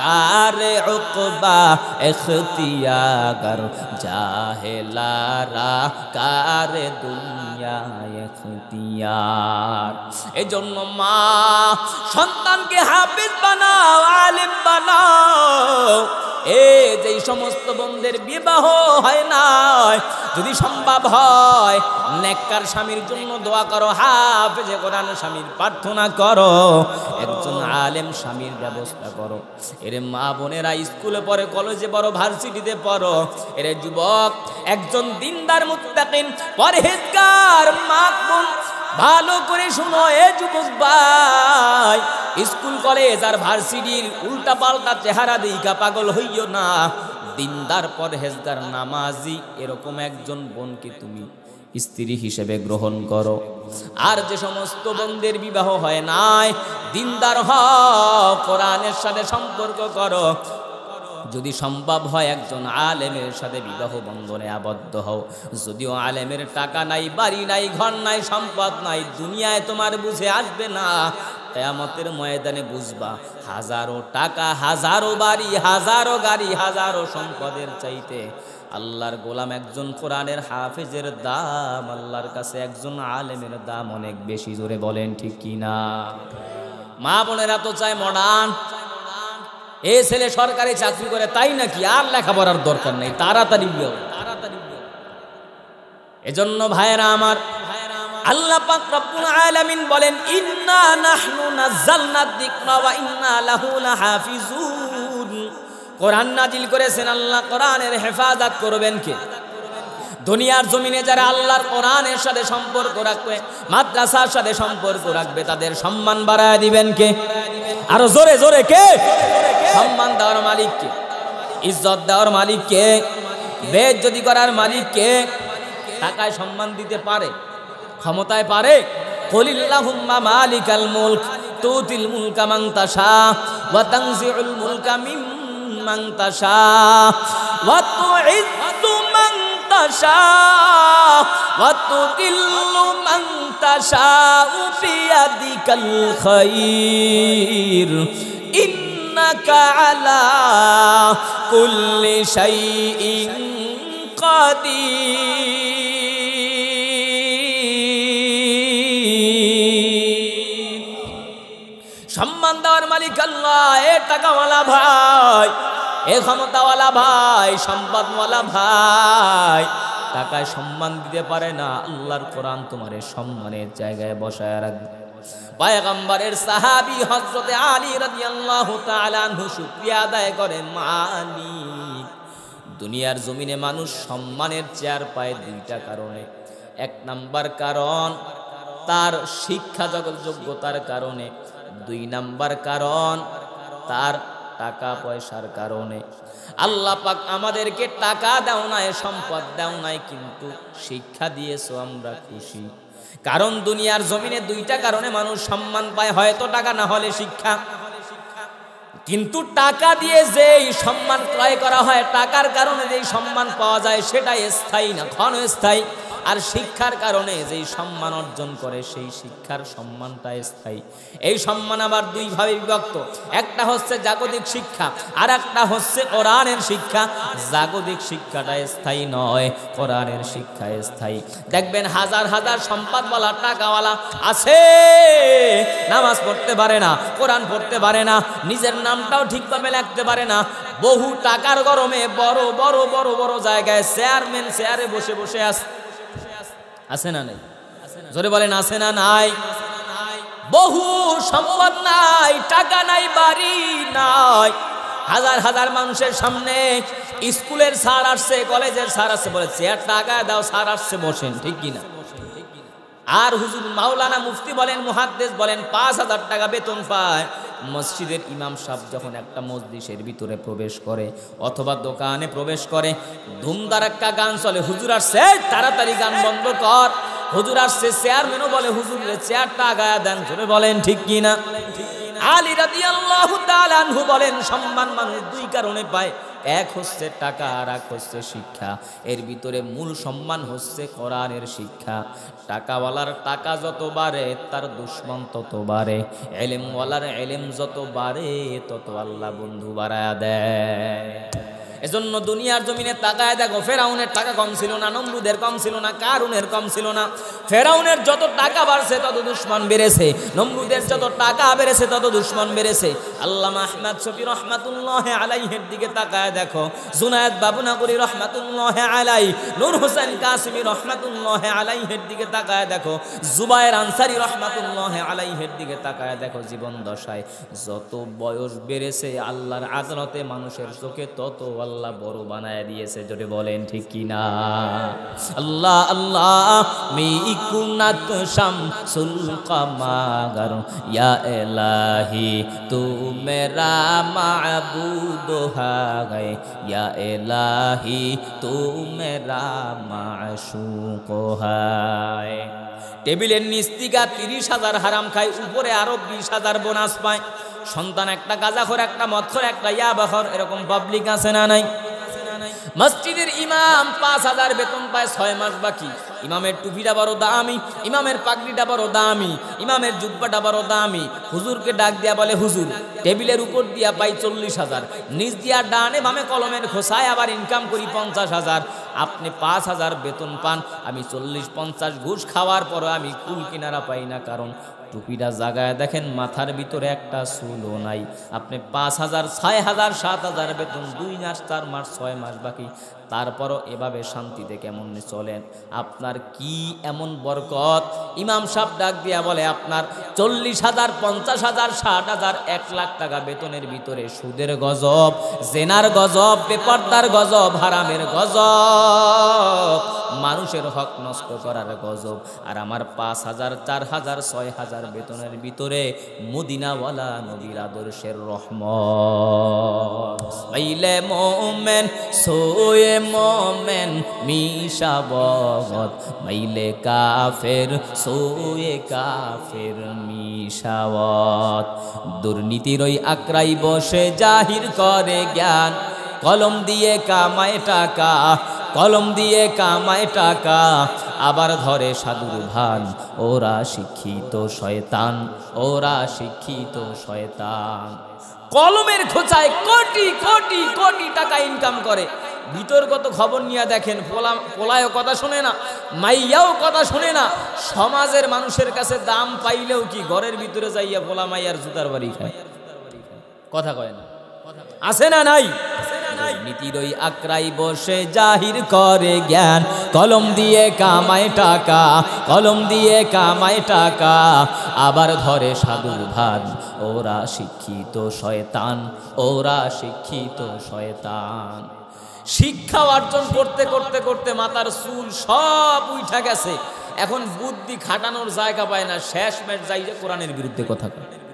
কারে উকবা কারে এখতিয়ার এজন্য মা সন্তানকে হাফিজ বানাও আলিম বানাও। এ যেই সমস্ত বন্ধের বিবাহ হয় না, যদি সম্ভব হয়, নেককার স্বামীর জন্য দোয়া করো, হাফেজে কোরআন স্বামীর প্রার্থনা করো, একজন আলেম স্বামীর ব্যবস্থা করো। এর মা বোনেরা, স্কুলে পড়ে, কলেজে পড়ো, ভার্সিটিতে পড়ো, এর যুবক, একজন দিনদার মুত্তাকিন, পরহেজগার মা বোন ভালো করে শুনো, এ যুবক ভাই। স্কুল, কলেজ আর ভার্সিটির উল্টা পাল্টা চেহারা দিকা পাগল হইও না। দিনদার পরহেজগার নামাজি, এরকম একজন বোনকে তুমি স্ত্রী হিসেবে গ্রহণ করো। আর যে সমস্ত বোনদের বিবাহ হয় নাই, দিনদার হ কোরআনের সাথে সম্পর্ক করো। যদি সম্ভব হয় একজন আলেমের সাথে বিবাহ বন্ধনে আবদ্ধ হও। যদিও আলেমের টাকা নাই, বাড়ি নাই, ঘর নাই, সম্পদ নাই, দুনিয়ায় তোমার বুঝে আসবে না। কেয়ামতের ময়দানে বুঝবা, হাজারো টাকা, হাজারো বাড়ি, হাজারো গাড়ি, হাজারো সম্পদের চাইতে আল্লাহর গোলাম একজন কোরআনের হাফেজের দাম, আল্লাহর কাছে একজন আলেমের দাম অনেক বেশি। জোরে বলেন ঠিক কিনা? মা বোনেরা তো চায় মডার্ন এ ছেলে সরকারি চাকরি করে, তাই নাকি আর লেখাপড়ার দরকার নেই? তাড়াতাড়ি বিয়ে তাড়াতাড়ি এজন্য ভাইয়েরা আমার, আল্লাহ পাক রব্বুল আলামিন বলেন, ইন্না নাহনু নাযালনা যিকরা ওয়া ইন্না লাহু লাহাফিজুন। কোরআন নাজিল করেছেন আল্লাহ, কোরআনের হেফাজত করবেন কে? দুনিয়ার জমিনে যারা আল্লাহর কোরআনের সাথে সম্পর্ক রাখবে, মাদ্রাসার সাথে সম্পর্ক রাখবে, তাদের সম্মান বাড়ায় দিবেন কে? আরও জোরে জোরে, কে? সম্মান দেওয়ার মালিককে, ইজ্জত দেওয়ার মালিককে, বেদ যদি করার মালিককে টাকায় সম্মান দিতে পারে, ক্ষমতায় পারে, কলিল্লাহুম্মা মালিকাল মুলক, তুতিল মুলকা মান তাশা, ওয়া তানজিউল মুলকা মিম্মান তাশা, ওয়া তুইজ্জু মান তাশা, ওয়া তুদিল্লু মান তাশা বিয়াদিকাল খায়র কুল্লি সম্মান দেওয়ার মালিক আল্লাহ, এ টাকাওয়ালা ভাই, এ ক্ষমতাওয়ালা ভাই, সম্পদওয়ালা ভাই। টাকায় সম্মান দিতে পারে না, আল্লাহর কোরআন তোমার সম্মানের জায়গায় বসায় রাখবে। পায়গম্বরের সাহাবি হজরতে আলী রাদিয়াল্লাহু তাআলা আনহু শুকরিয়া আদায় করে মালিক দুনিয়ার জমিনে মানুষ সম্মানের চেয়ার পায় দুইটা কারণে। এক নাম্বার কারণ, তার শিক্ষা জগৎ যোগ্যতার কারণে। দুই নাম্বার কারণ, তার টাকা পয়সার কারণে। আল্লাহ পাক আমাদেরকে টাকা দাও নাই, সম্পদ দাও নাই, কিন্তু শিক্ষা দিয়েছ, আমরা খুশি। কারণ দুনিয়ার জমিনে দুইটা কারণে মানুষ সম্মান পায়, হয়তো টাকা না হলে শিক্ষা। কিন্তু টাকা দিয়ে যেই সম্মান ক্রয় করা হয়, টাকার কারণে যেই সম্মান পাওয়া যায়, সেটাই স্থায়ী না, ক্ষণস্থায়ী। আর শিক্ষার কারণে যেই সম্মান অর্জন করে, সেই শিক্ষার সম্মানটা স্থায়ী। এই সম্মান আবার দুইভাবে বিভক্ত। একটা হচ্ছে জাগতিক শিক্ষা আর একটা হচ্ছে কোরআনের শিক্ষা। জাগতিক শিক্ষাটা স্থায়ী নয়, কোরআনের শিক্ষা স্থায়ী। দেখবেন হাজার হাজার সম্পদওয়ালা, টাকাওয়ালা আছে, নামাজ পড়তে পারে না, কোরআন পড়তে পারে না, নিজের নামটাও ঠিকভাবে লিখতে পারে না। বহু টাকার গরমে বড় বড় বড় বড় জায়গায় চেয়ারম্যান চেয়ারে বসে বসে আছে। আছে না নাই? জোরে বলেন, আছে না নাই? বহু সম্পদ নাই, টাকা নাই, বাড়ি নাই। হাজার হাজার মানুষের সামনে স্কুলের স্যার আসছে, কলেজের স্যার আসছে, বলে, চেয়ার টাকা দাও, স্যার আসছে, বসেন। ঠিক কিনা আর হুজুর মাওলানা মুফতি বলেন, মুহাদ্দেস বলেন, পাঁচ হাজার টাকা বেতন পায়। মসজিদের ইমাম সাহেব যখন একটা মসজিদের ভিতরে প্রবেশ করে অথবা দোকানে প্রবেশ করে ধুমধারাক্কা গান চলে হুজুর আসছে "এই, তাড়াতাড়ি গান বন্ধ কর। হুজুর আসছে চেয়ারম্যানও বলে হুজুরের চেয়ারটা আগায়া দেন। জোরে বলেন ঠিক কি না? আলী রাদিয়াল্লাহু তাআলা আনহু বলেন সম্মান মানুষ দুই কারণে পায়। এক হচ্ছে টাকা আর এক হচ্ছে শিক্ষা। এর ভিতরে মূল সম্মান হচ্ছে কোরআনের শিক্ষা। টাকাওয়ালার টাকা যত বাড়ে, তার দুশ্মন তত বাড়ে। এলেমওয়ালার এলেম যত বাড়ে, তত আল্লাহ বন্ধু বাড়ায় দেয়। এজন্য দুনিয়ার জমিনে তাকায় দেখো, ফেরাউনের টাকা কম ছিল না, নমরুদের কম ছিল না, কারুনের কম ছিল না। ফেরাউনের যত টাকা বাড়ছে, তত দুশ্মন বেড়েছে। নমরুদের যত টাকা বেড়েছে, তত দুশ্মন বেড়েছে। আল্লাহ আহমদ শফি রহমাতুল্লাহ আলাইহের দিকে তাকায় দেখো, জুনায়দ বাবুনাগুরি রহমাতুল্লাহ আলাই, নূর হোসেন কাসমি রহমাতুল্লাহ আলাইহের দিকে তাকায় দেখো, জুবায়ের আনসারি রহমাতুল্লাহ আলাইহের দিকে তাকায় দেখো, জীবন দশায় যত বয়স বেড়েছে, আল্লাহর আদালতে মানুষের চোখে তত আল্লাহ বড় বানায় দিয়েছে, যদি বলেন ঠিক কিনা? আল্লাহ আল্লাহ, মিকুনাত শামসুল কামাগার। ইয়া এলাহি তু মেরা মাবুদ হায় ইয়া এলাহি তু মেরা মাশুক হায় টেবিলের নিস্তিকা তিরিশ হাজার হারাম খায়, উপরে আরও বিশ হাজার বোনাস পায়। সন্তান একটা গাজাখর, একটা মৎখর একটা ইয়া ইয়াবাখর, এরকম পাবলিক আছে না নাই? মসজিদের ইমাম পাঁচ হাজার বেতন পায় ছয় মাস বাকি। ইমামের টুপিটা বড় দামি, ইমামের পাগড়িটা বড় দামি, ইমামের জুব্বাটা বড় দামি। হুজুরকে ডাক দিয়া বলে, হুজুর, টেবিলের উপর দিয়া পাই চল্লিশ হাজার নিজ দিয়া ডানে বামে কলমের খোসায় আবার ইনকাম করি পঞ্চাশ হাজার। আপনি পাঁচ হাজার বেতন পান, আমি চল্লিশ পঞ্চাশ ঘুষ খাওয়ার পরে আমি কুল কিনারা পাই না, কারণ টুপিটা জাগায় দেখেন, মাথার ভিতরে একটা চুলও নাই। আপনি পাঁচ হাজার, ছয় হাজার, সাত হাজার বেতন, দুই মাস, চার মাস, ছয় মাস বাকি। তারপরও এভাবে শান্তিতে কেমন চলেন? আপনার কি এমন বরকত? ইমাম সাহ ডাক দিয়া বলে, আপনার চল্লিশ হাজার, পঞ্চাশ হাজার, ষাট হাজার, এক লাখ টাকা বেতনের ভিতরে সুদের গজব, জেনার গজব, বেপর্দার গজব, হারামের গজব, মানুষের হক নষ্ট করার গজব, আর আমার পাঁচ হাজার, চার হাজার, ছয় হাজার বেতনের ভিতরে মদিনাওয়ালা নবীর আদর্শের রহমত। মোমেন, সোয়ে মোমেন মিশা বগত মাইলে কাফের, সোয়ে কাফের মিশাওয়াত দুর্নীতির ওই আক্রাই বসে জাহির করে জ্ঞান। কলম দিয়ে কামায় টাকা, কলম দিয়ে কামায় টাকা। আবার ধরে সাধুর ভান, ওরা শিক্ষিত শয়তান, ওরা শিক্ষিত শয়তান। কলমের খোঁচায় কোটি কোটি কোটি টাকা ইনকাম করে। বিতর্কত খবর নিয়ে দেখেন, পোলা পোলায়ও কথা শোনে না, মাইয়াও কথা শোনে না। সমাজের মানুষের কাছে দাম পাইলেও কি ঘরের ভিতরে যাইয়া পোলা মাইয়ার জুতার বাড়ি খায়? কথা কয় না। আছে না নাই? নীতির আক্রাই বসে জাহির করে জ্ঞান। কলম দিয়ে কামায় টাকা, কলম দিয়ে কামায় টাকা। আবার ধরে সাধুর ভান, ওরা শিক্ষিত শয়তান, ওরা শিক্ষিত শয়তান। শিক্ষা অর্জন করতে করতে করতে মাথার চুল সব উঠা গেছে। এখন বুদ্ধি খাটানোর জায়গা পায় না শেষ ম্যাচ যাই যে কোরআনের বিরুদ্ধে কথা কয়।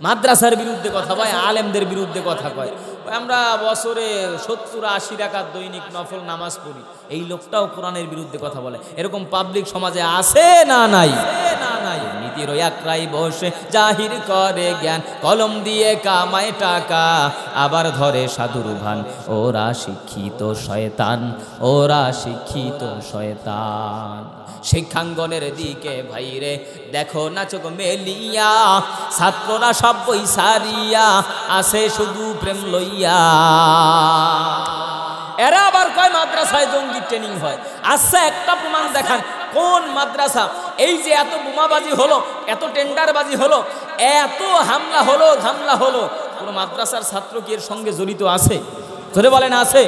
মাদ্রাসার বিরুদ্ধে কথা কয়, আলেমদের বিরুদ্ধে কথা কয়। আমরা বছরে সত্তর আশি টাকার দৈনিক নফল নামাজ পড়ি। এই লোকটাও কোরআনের বিরুদ্ধে কথা বলে। এরকম পাবলিক সমাজে আছে না নাই? না নাই জাহির করে জ্ঞান। কলম দিয়ে কামায় টাকা, আবার ধরে সাধুর ভান। ওরা শিক্ষিত শয়তান, ওরা শিক্ষিত শয়তান। শিক্ষাঙ্গনের দিকে, ভাইরে, দেখো না চোখ মেলিয়া, ছাত্ররা সব বই সারিয়া আসে শুধু প্রেম লইয়া। এরা আবার কয় মাদ্রাসায় জঙ্গি ট্রেনিং হয়? আচ্ছা একটা প্রমাণ দেখান, কোন মাদ্রাসা? এই যে এত বোমাবাজি হলো, এত টেন্ডারবাজি হলো, এত হামলা হলো হামলা হলো কোন মাদ্রাসার ছাত্র কি এর সঙ্গে জড়িত আছে? ধরে বলেন আছে।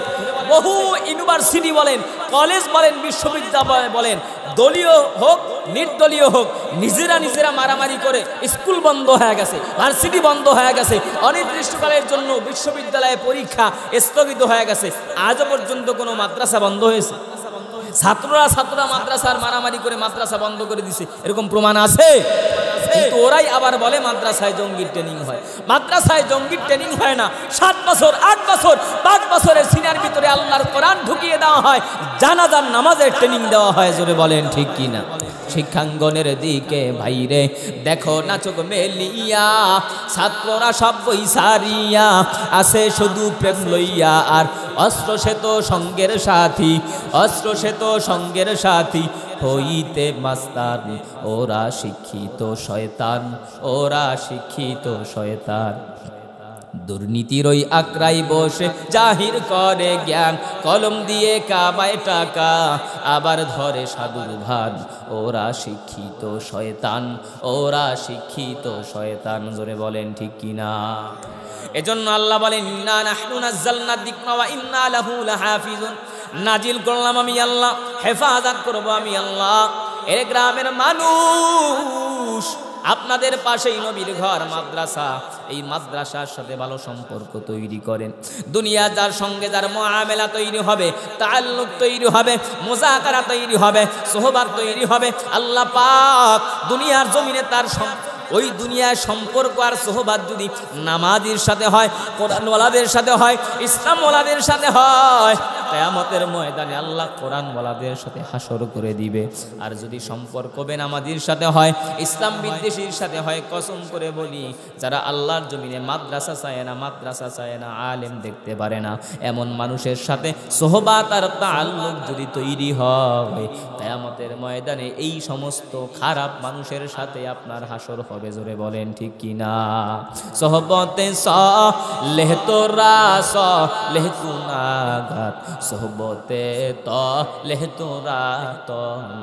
বহু ইউনিভার্সিটি বলেন, কলেজ বলেন, বিশ্ববিদ্যালয় বলেন, দলীয় হোক, নির্দলীয় হোক, নিজেরা নিজেরা মারামারি করে স্কুল বন্ধ হয়ে গেছে, ভার্সিটি বন্ধ হয়ে গেছে, অনির্দিষ্টকালের জন্য বিশ্ববিদ্যালয়ে পরীক্ষা স্থগিত হয়ে গেছে, আজও পর্যন্ত কোনো মাদ্রাসা বন্ধ হয়েছে। ছাত্ররা ছাত্ররা মাদ্রাসার মারামারি করে মাদ্রাসা বন্ধ করে দিছে, এরকম প্রমাণ আছে? কিন্তু ওরাই আবার বলে, মাদ্রাসায় জঙ্গির ট্রেনিং হয়। মাদ্রাসায় জঙ্গির ট্রেনিং হয় না। সাত বছর, আট বছর, পাঁচ বছরের সিনার ভিতরে আল্লাহর কোরআন ঢুকিয়ে দেওয়া হয়। জানাজার নামাজের ট্রেনিং দেওয়া হয়, জোরে বলেন, ঠিক কি না? শিক্ষাঙ্গনের দিকে ভাইরে, দেখো না চোখ মেলিয়া, ছাত্ররা সব বই সারিয়া আছে শুধু প্রেম লইয়া। আর অস্ত্র সে তো সঙ্গের সাথী, অস্ত্র সে তো সঙ্গের সাথী। হইতে মাস্তান। ওরা শিক্ষিত শয়তান ওরা শিক্ষিত শয়তান। দুর্নীতির ওই আক্রাই বসে জাহির করে জ্ঞান। কলম দিয়ে কামায় টাকা, আবার ধরে সাধুর ভান। ওরা শিক্ষিত শয়তান, ওরা শিক্ষিত শয়তান। জোরে বলেন ঠিক কিনা এজন্য আল্লাহ বলেন, ইন্না নাহনু নাযালনা যিকরা ওয়া ইন্না লাহু লাহাফিজুন। নাজিল করলাম আমি আল্লাহ, হেফাজত করব আমি আল্লাহ। এর গ্রামের মানুষ আপনাদের পাশেই নবীর ঘর, মাদ্রাসা। এই মাদ্রাসার সাথে ভালো সম্পর্ক তৈরি করেন। দুনিয়া যার সঙ্গে যার মহামেলা তৈরি হবে তাল্লুক তৈরি হবে, মোজাকারা তৈরি হবে, সোহবার তৈরি হবে, আল্লাহ পাক দুনিয়ার জমিনে তার সম- ওই দুনিয়ার সম্পর্ক আর সোহবাদ যদি নামাজির সাথে হয়, কোরআনওয়ালাদের সাথে হয়, ইসলামওয়ালাদের সাথে হয়, কেয়ামতের ময়দানে আল্লাহ কোরআনওয়ালাদের সাথে হাসর করে দিবে। আর যদি সম্পর্ক বেনামাজির সাথে হয়, ইসলাম বিদ্বেষীর সাথে হয়, কসম করে বলি, যারা আল্লাহর জমিনে মাদ্রাসা চায় না, মাদ্রাসা চায় না, আলেম দেখতে পারে না, এমন মানুষের সাথে সোহবাত আর তাল্লুক যদি তৈরি হয়, কেয়ামতের ময়দানে এই সমস্ত খারাপ মানুষের সাথে আপনার হাসর হবে। জোরে বলেন, ঠিক কিনা সহবতে সহবতে লেহ তোরা স লেহ কুনাঘাত সোহবতে ত লেহ তোরা ত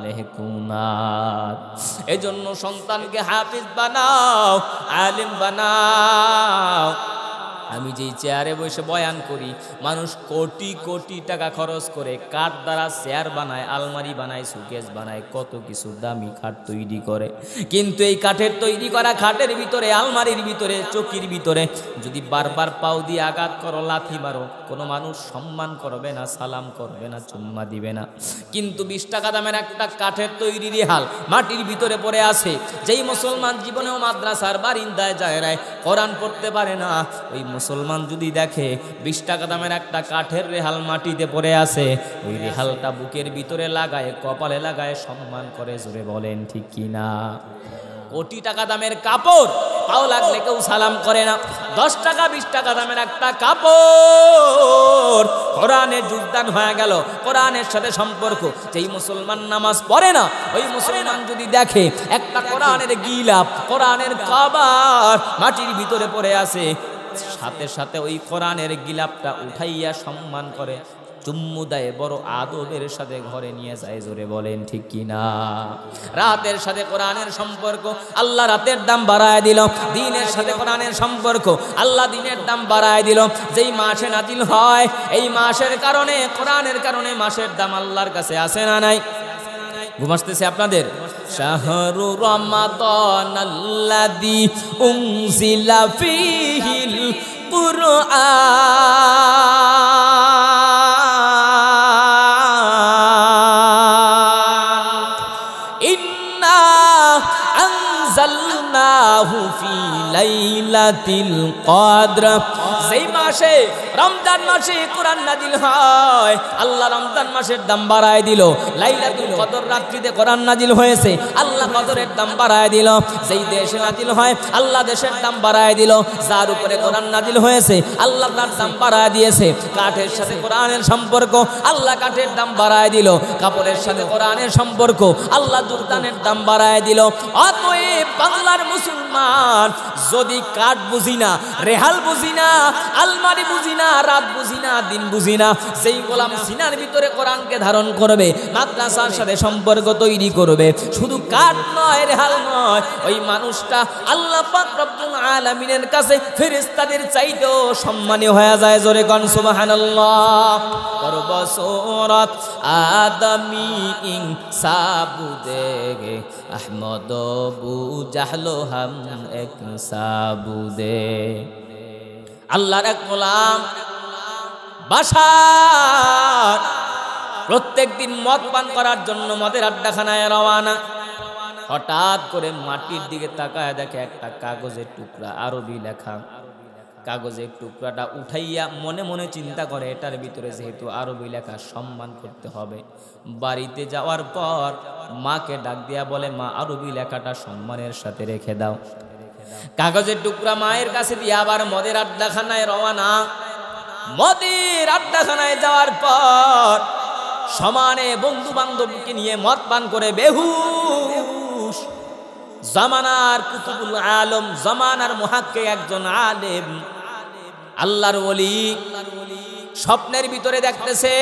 লেহ কুনাত এই জন্য সন্তানকে হাফিজ বানাও, আলিম বানাও। আমি যেই চেয়ারে বসে বয়ান করি, মানুষ কোটি কোটি টাকা খরচ করে কাঠ দ্বারা চেয়ার বানায়, আলমারি বানায় সুকেস বানায়, কত কিছু দামি খাট তৈরি করে। কিন্তু এই কাঠের তৈরি করা খাটের ভিতরে, আলমারির ভিতরে, চকির ভিতরে, যদি বারবার পাও দিয়ে আঘাত করো, লাথি মারো, কোনো মানুষ সম্মান করবে না, সালাম করবে না, চুম্মা দিবে না। কিন্তু বিশ টাকা দামের একটা কাঠের তৈরি রেহাল মাটির ভিতরে পড়ে আছে। যেই মুসলমান জীবনেও মাদ্রাসার বারিন্দায় যায় রায় কোরআন পড়তে পারে না, ওই মুসলমান যদি দেখে বিশ টাকা দামের একটা কাঠের রেহাল মাটিতে পড়ে আছে, ওই রেহালটা বুকের ভিতরে লাগায়, কপালে লাগায় সম্মান করে জোরে বলেন, ঠিক কি না? কোটি টাকা দামের কাপড় পাও লাগলে কেউ সালাম করে না। দশ টাকা, বিশ টাকা দামের একটা কাপড়, কোরআনে যোগদান হয়ে গেল, কোরআনের সাথে সম্পর্ক। যেই মুসলমান নামাজ পড়ে না, ওই মুসলমান যদি দেখে একটা কোরআনের গিলাপ, কোরআনের খাবার মাটির ভিতরে পড়ে আছে সাথে সাথে ওই কোরআনের গিলাপটা উঠাইয়া সম্মান করে। চুম্মু দেয়, বড় আদবের সাথে ঘরে নিয়ে যায়, জোরে বলেন ঠিক কি না রাতের সাথে কোরআনের সম্পর্ক, আল্লাহ রাতের দাম বাড়ায় দিল। দিনের সাথে কোরআনের সম্পর্ক, আল্লাহ দিনের দাম বাড়ায় দিল। যেই মাসে নাতিল হয়, এই মাসের কারণে, কোরআনের কারণে মাসের দাম আল্লাহর কাছে আসে না নাই? ঘুম আসতেছে আপনাদের শাহরু রমাদান আল্লাদি উনজিলা ফিহিল কুরআন। ইন্না আনজালনাহু ফি লাইলাতিল কদর। সেই মাসে রমজান মাসে কোরআন নাজিল হয়, আল্লাহ রমজান মাসের দাম বাড়ায় দিল। লাইলাতুল কদর রাত্রিতে কোরআন নাজিল হয়েছে, আল্লাহ কদরের দাম বাড়ায় দিল। যেই দেশে নাজিল হয়, আল্লাহ দেশের দাম বাড়ায় দিল। যার উপরে কোরআন নাজিল হয়েছে, আল্লাহ তার দাম বাড়ায় দিয়েছে। কাঠের সাথে কোরআনের সম্পর্ক, আল্লাহ কাঠের দাম বাড়ায় দিল। কাপড়ের সাথে কোরআনের সম্পর্ক, আল্লাহ দুর্দানের দাম বাড়ায় দিল। অতএব বাংলার মুসলমান যদি কাঠ বুঝি না, রেহাল বুঝি না, আলমারি বুঝি না, রাত বুঝি না, দিন বুঝি না। সেই গোলাম সিনার ভিতরে কোরআনকে ধারণ করবে, মাদ্রাসার সাথে সম্পর্ক তৈরি করবে, শুধু কাঠ নয়, রেহাল নয়, ওই মানুষটা আল্লাহ আলামিনের কাছে ফেরেশতাদের চাইতেও সম্মানী হয়ে যায় জোরে গন সুবহানাল্লাহ। আদমি ইং সাবুদে আহমদ বু হাম এক সাবুদে। আল্লাহর এক গোলাম বাসার প্রত্যেক দিন মদ পান করার জন্য মদের আড্ডাখানায় রওয়ানা। হঠাৎ করে মাটির দিকে তাকায় দেখে একটা কাগজের টুকরা আরবি লেখা। কাগজের টুকরাটা উঠাইয়া মনে মনে চিন্তা করে, এটার ভিতরে যেহেতু আরবি লেখা সম্মান করতে হবে। বাড়িতে যাওয়ার পর মাকে ডাক দিয়া বলে, মা, আরবি লেখাটা সম্মানের সাথে রেখে দাও। কাগজের টুকরা মায়ের কাছে দিয়ে আবার মদের আড্ডাখানায় রওয়ানা মদের আড্ডাখানায় যাওয়ার পর সমানে বন্ধু বান্ধবকে নিয়ে মদ পান করে বেহু জামানার কুতুবুল আলম, জামানার মহাক্কে একজন আলেম আল্লাহর ওলি স্বপ্নের ভিতরে দেখতেছে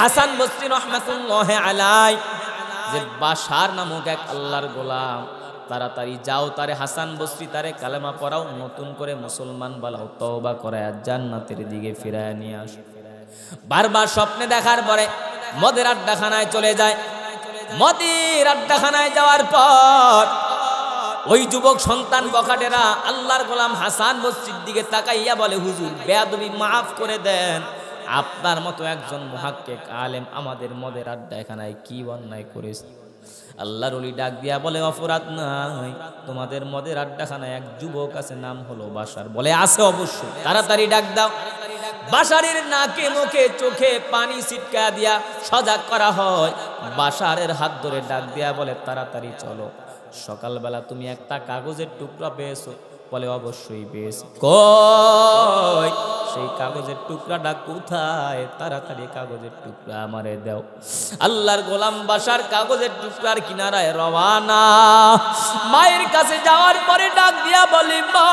হাসান বস্তি রহমাতুল্লাহ আলাই যে বাসার নামক এক আল্লাহর গোলাম। তাড়াতাড়ি যাও তারে হাসান বস্তি, তারে কালেমা পড়াও, নতুন করে মুসলমান বালাও তওবা করে আর জান্নাতের দিকে ফিরায় নিয়ে আস। বারবার স্বপ্নে দেখার পরে মদের আড্ডাখানায় চলে যায়। মদের আড্ডাখানায় যাওয়ার পর ওই যুবক সন্তান বখাটেরা আল্লাহর গোলাম হাসান মসজিদ দিকে তাকাইয়া বলে, হুজুর, বেয়াদবি মাফ করে দেন। আপনার মতো একজন মহাক্কেক আলেম আমাদের মদের আড্ডা এখানায় কি অন্যায় করেছে? আল্লাহর অলি ডাক দিয়া বলে, অপরাধ নাই। তোমাদের মদের আড্ডাখানায় এক যুবক আছে, নাম হলো বাসার বলে, আছে অবশ্যই। তাড়াতাড়ি ডাক দাও। বাসারের নাকে মুখে চোখে পানি ছিটকা দিয়া সজাগ করা হয়। বাসারের হাত ধরে ডাক দিয়া বলে, তাড়াতাড়ি চলো। সকালবেলা তুমি একটা কাগজের টুকরা পেয়েছ। বলে, অবশ্যই বেশ কয় সেই কাগজের টুকরাটা কোথায়? তাড়াতাড়ি কাগজের টুকরা আমারে দাও। আল্লাহর গোলাম বাসার কাগজের টুকরার কিনারায় রওয়ানা মায়ের কাছে যাওয়ার পরে ডাক দিয়া বলি, মা,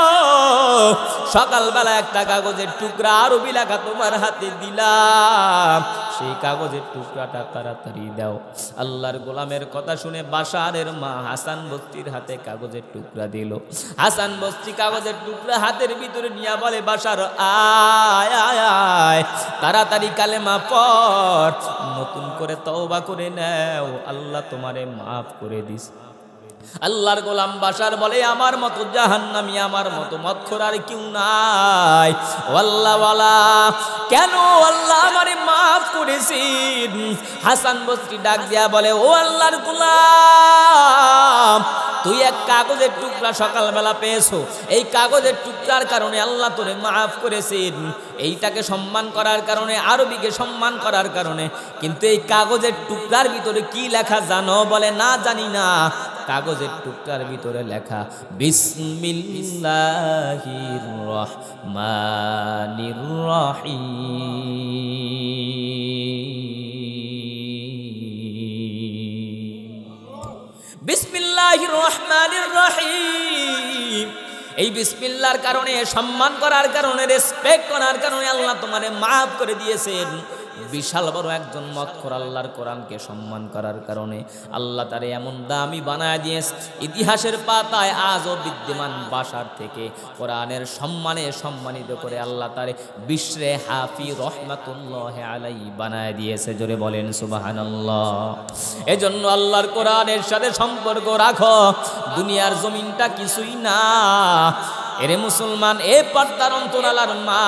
সকালবেলা একটা কাগজের টুকরা আরবি লেখা তোমার হাতে দিলাম। সেই কাগজের টুকরাটা তাড়াতাড়ি দাও। আল্লাহর গোলামের কথা শুনে বাসারের মা হাসান বস্তির হাতে কাগজের টুকরা দিল। হাসান বস্তি কাগজের টুকরা হাতের ভিতরে নিয়ে বলে, বাসার, আয় আয় আয়, তাড়াতাড়ি কালেমা পর নতুন করে তওবা করে নেও, আল্লাহ তোমারে মাফ করে দিস। আল্লাহর গোলাম বাসার বলে, আমার মতো জাহান্নামি, আমার মতো মৎখর আর কেউ নাই। ও কেন আল্লাহ আমারে মাফ করেছেন? হাসান বস্তি ডাক দিয়া বলে, ও আল্লাহর গোলাম, তুই এক কাগজের টুকরা সকালবেলা পেয়েছ। এই কাগজের টুকরার কারণে আল্লাহ তোরে মাফ করেছেন। এইটাকে সম্মান করার কারণে, আরবিকে সম্মান করার কারণে। কিন্তু এই কাগজের টুকরার ভিতরে কি লেখা জানো বলে, না জানি না। কাগজের টুকরার ভিতরে লেখা, বিসমিল্লাহির এই বিসমিল্লার কারণে সম্মান করার কারণে রেসপেক্ট করার কারণে আল্লাহ তোমারে মাফ করে দিয়েছেন। বিশাল বড় একজন মৎখর আল্লাহর কোরআনকে সম্মান করার কারণে আল্লাহ তারে এমন দামি বানায় দিয়েছে। ইতিহাসের পাতায় আজও বিদ্যমান বাসার থেকে কোরআনের সম্মানে সম্মানিত করে আল্লাহ তারে বিশ্রে হাফি রহমাতুল্লাহ আলাই বানায় দিয়েছে। জোরে বলেন, সুবাহানাল্লাহ। এজন্য আল্লাহর কোরআনের সাথে সম্পর্ক রাখো। দুনিয়ার জমিনটা কিছুই না। এরে মুসলমান, এ পর্দার অন্তরালার মা,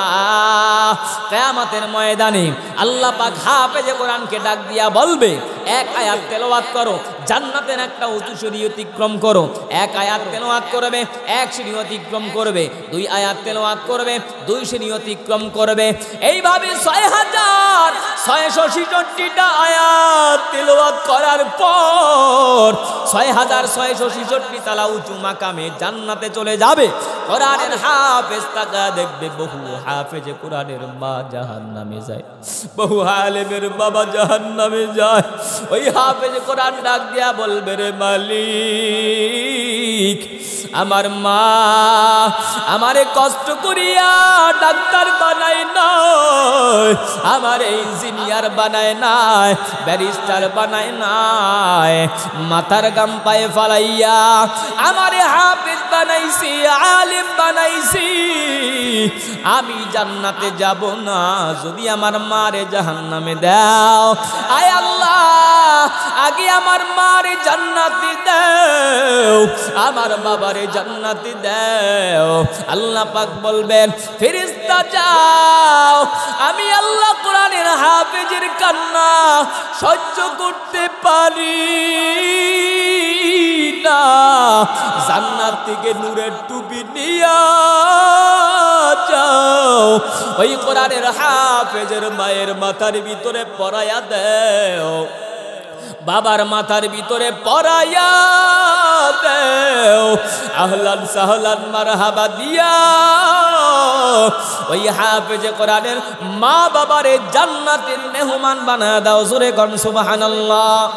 কেয়ামাতের ময়দানে আল্লাহ পাক হাফেজে কোরআনকে ডাক দিয়া বলবে, এক আয়াত তেলাওয়াত করো জান্নাতের একটা উঁচু সিঁড়ি অতিক্রম করো। এক আয়াত তেলাওয়াত করবে, এক সিঁড়ি অতিক্রম করবে, দুই আয়াত তেলাওয়াত করবে, দুই সিঁড়ি অতিক্রম করবে। এইভাবে ছয় হাজার ছয়শো ছিষট্টিটা আয়াত তেলাওয়াত করার পর ছয় হাজার ছয়শো ছিষট্টি তালা উঁচু মাকামে জান্নাতে চলে যাবে। কোরআনের হাফেজ তাকা দেখবে, বহু হাফেজে কোরআনের মা জাহান নামে যায়। বহু হালেমের বাবা জাহান নামে যায়। ওই হাফেজে কোরআন ডাক দিয়া বলবে রে মালিক। আমার মা আমারে কষ্ট করিয়া ডাক্তার বানায় নাই, আমার ইঞ্জিনিয়ার বানায় নাই, ব্যারিস্টার বানায় নাই, মাথার গাম পায়ে ফালাইয়া আমারে হাফিজ বানাইছি, আলিম বানাইছি। আমি জান্নাতে যাব না, যদি আমার মারে জাহান্নামে দাও। আয় আল্লাহ, আগে আমার মারে জান্নাতি দাও, আমার বাবারে জান্নাতি দাও। আল্লাহ পাক বলবেন, ফেরেশতা যাও, আমি আল্লাহ কোরআনের হাফেজের কান্না সহ্য করতে পারি না। জান্নাত থেকে নূরের টুপি নিয়া যাও। ওই কোরআনের হাফেজের মায়ের মাথার ভিতরে পড়ায়া দেও। বাবার মাথার ভিতরে পড়াইয়া দেও। আহলান সাহলান মারহাবা দিয়া। ওই হাফেজে কোরআনের মা বাবারে জান্নাতের মেহমান বানা দাও। জোরে কন সুবহানাল্লাহ।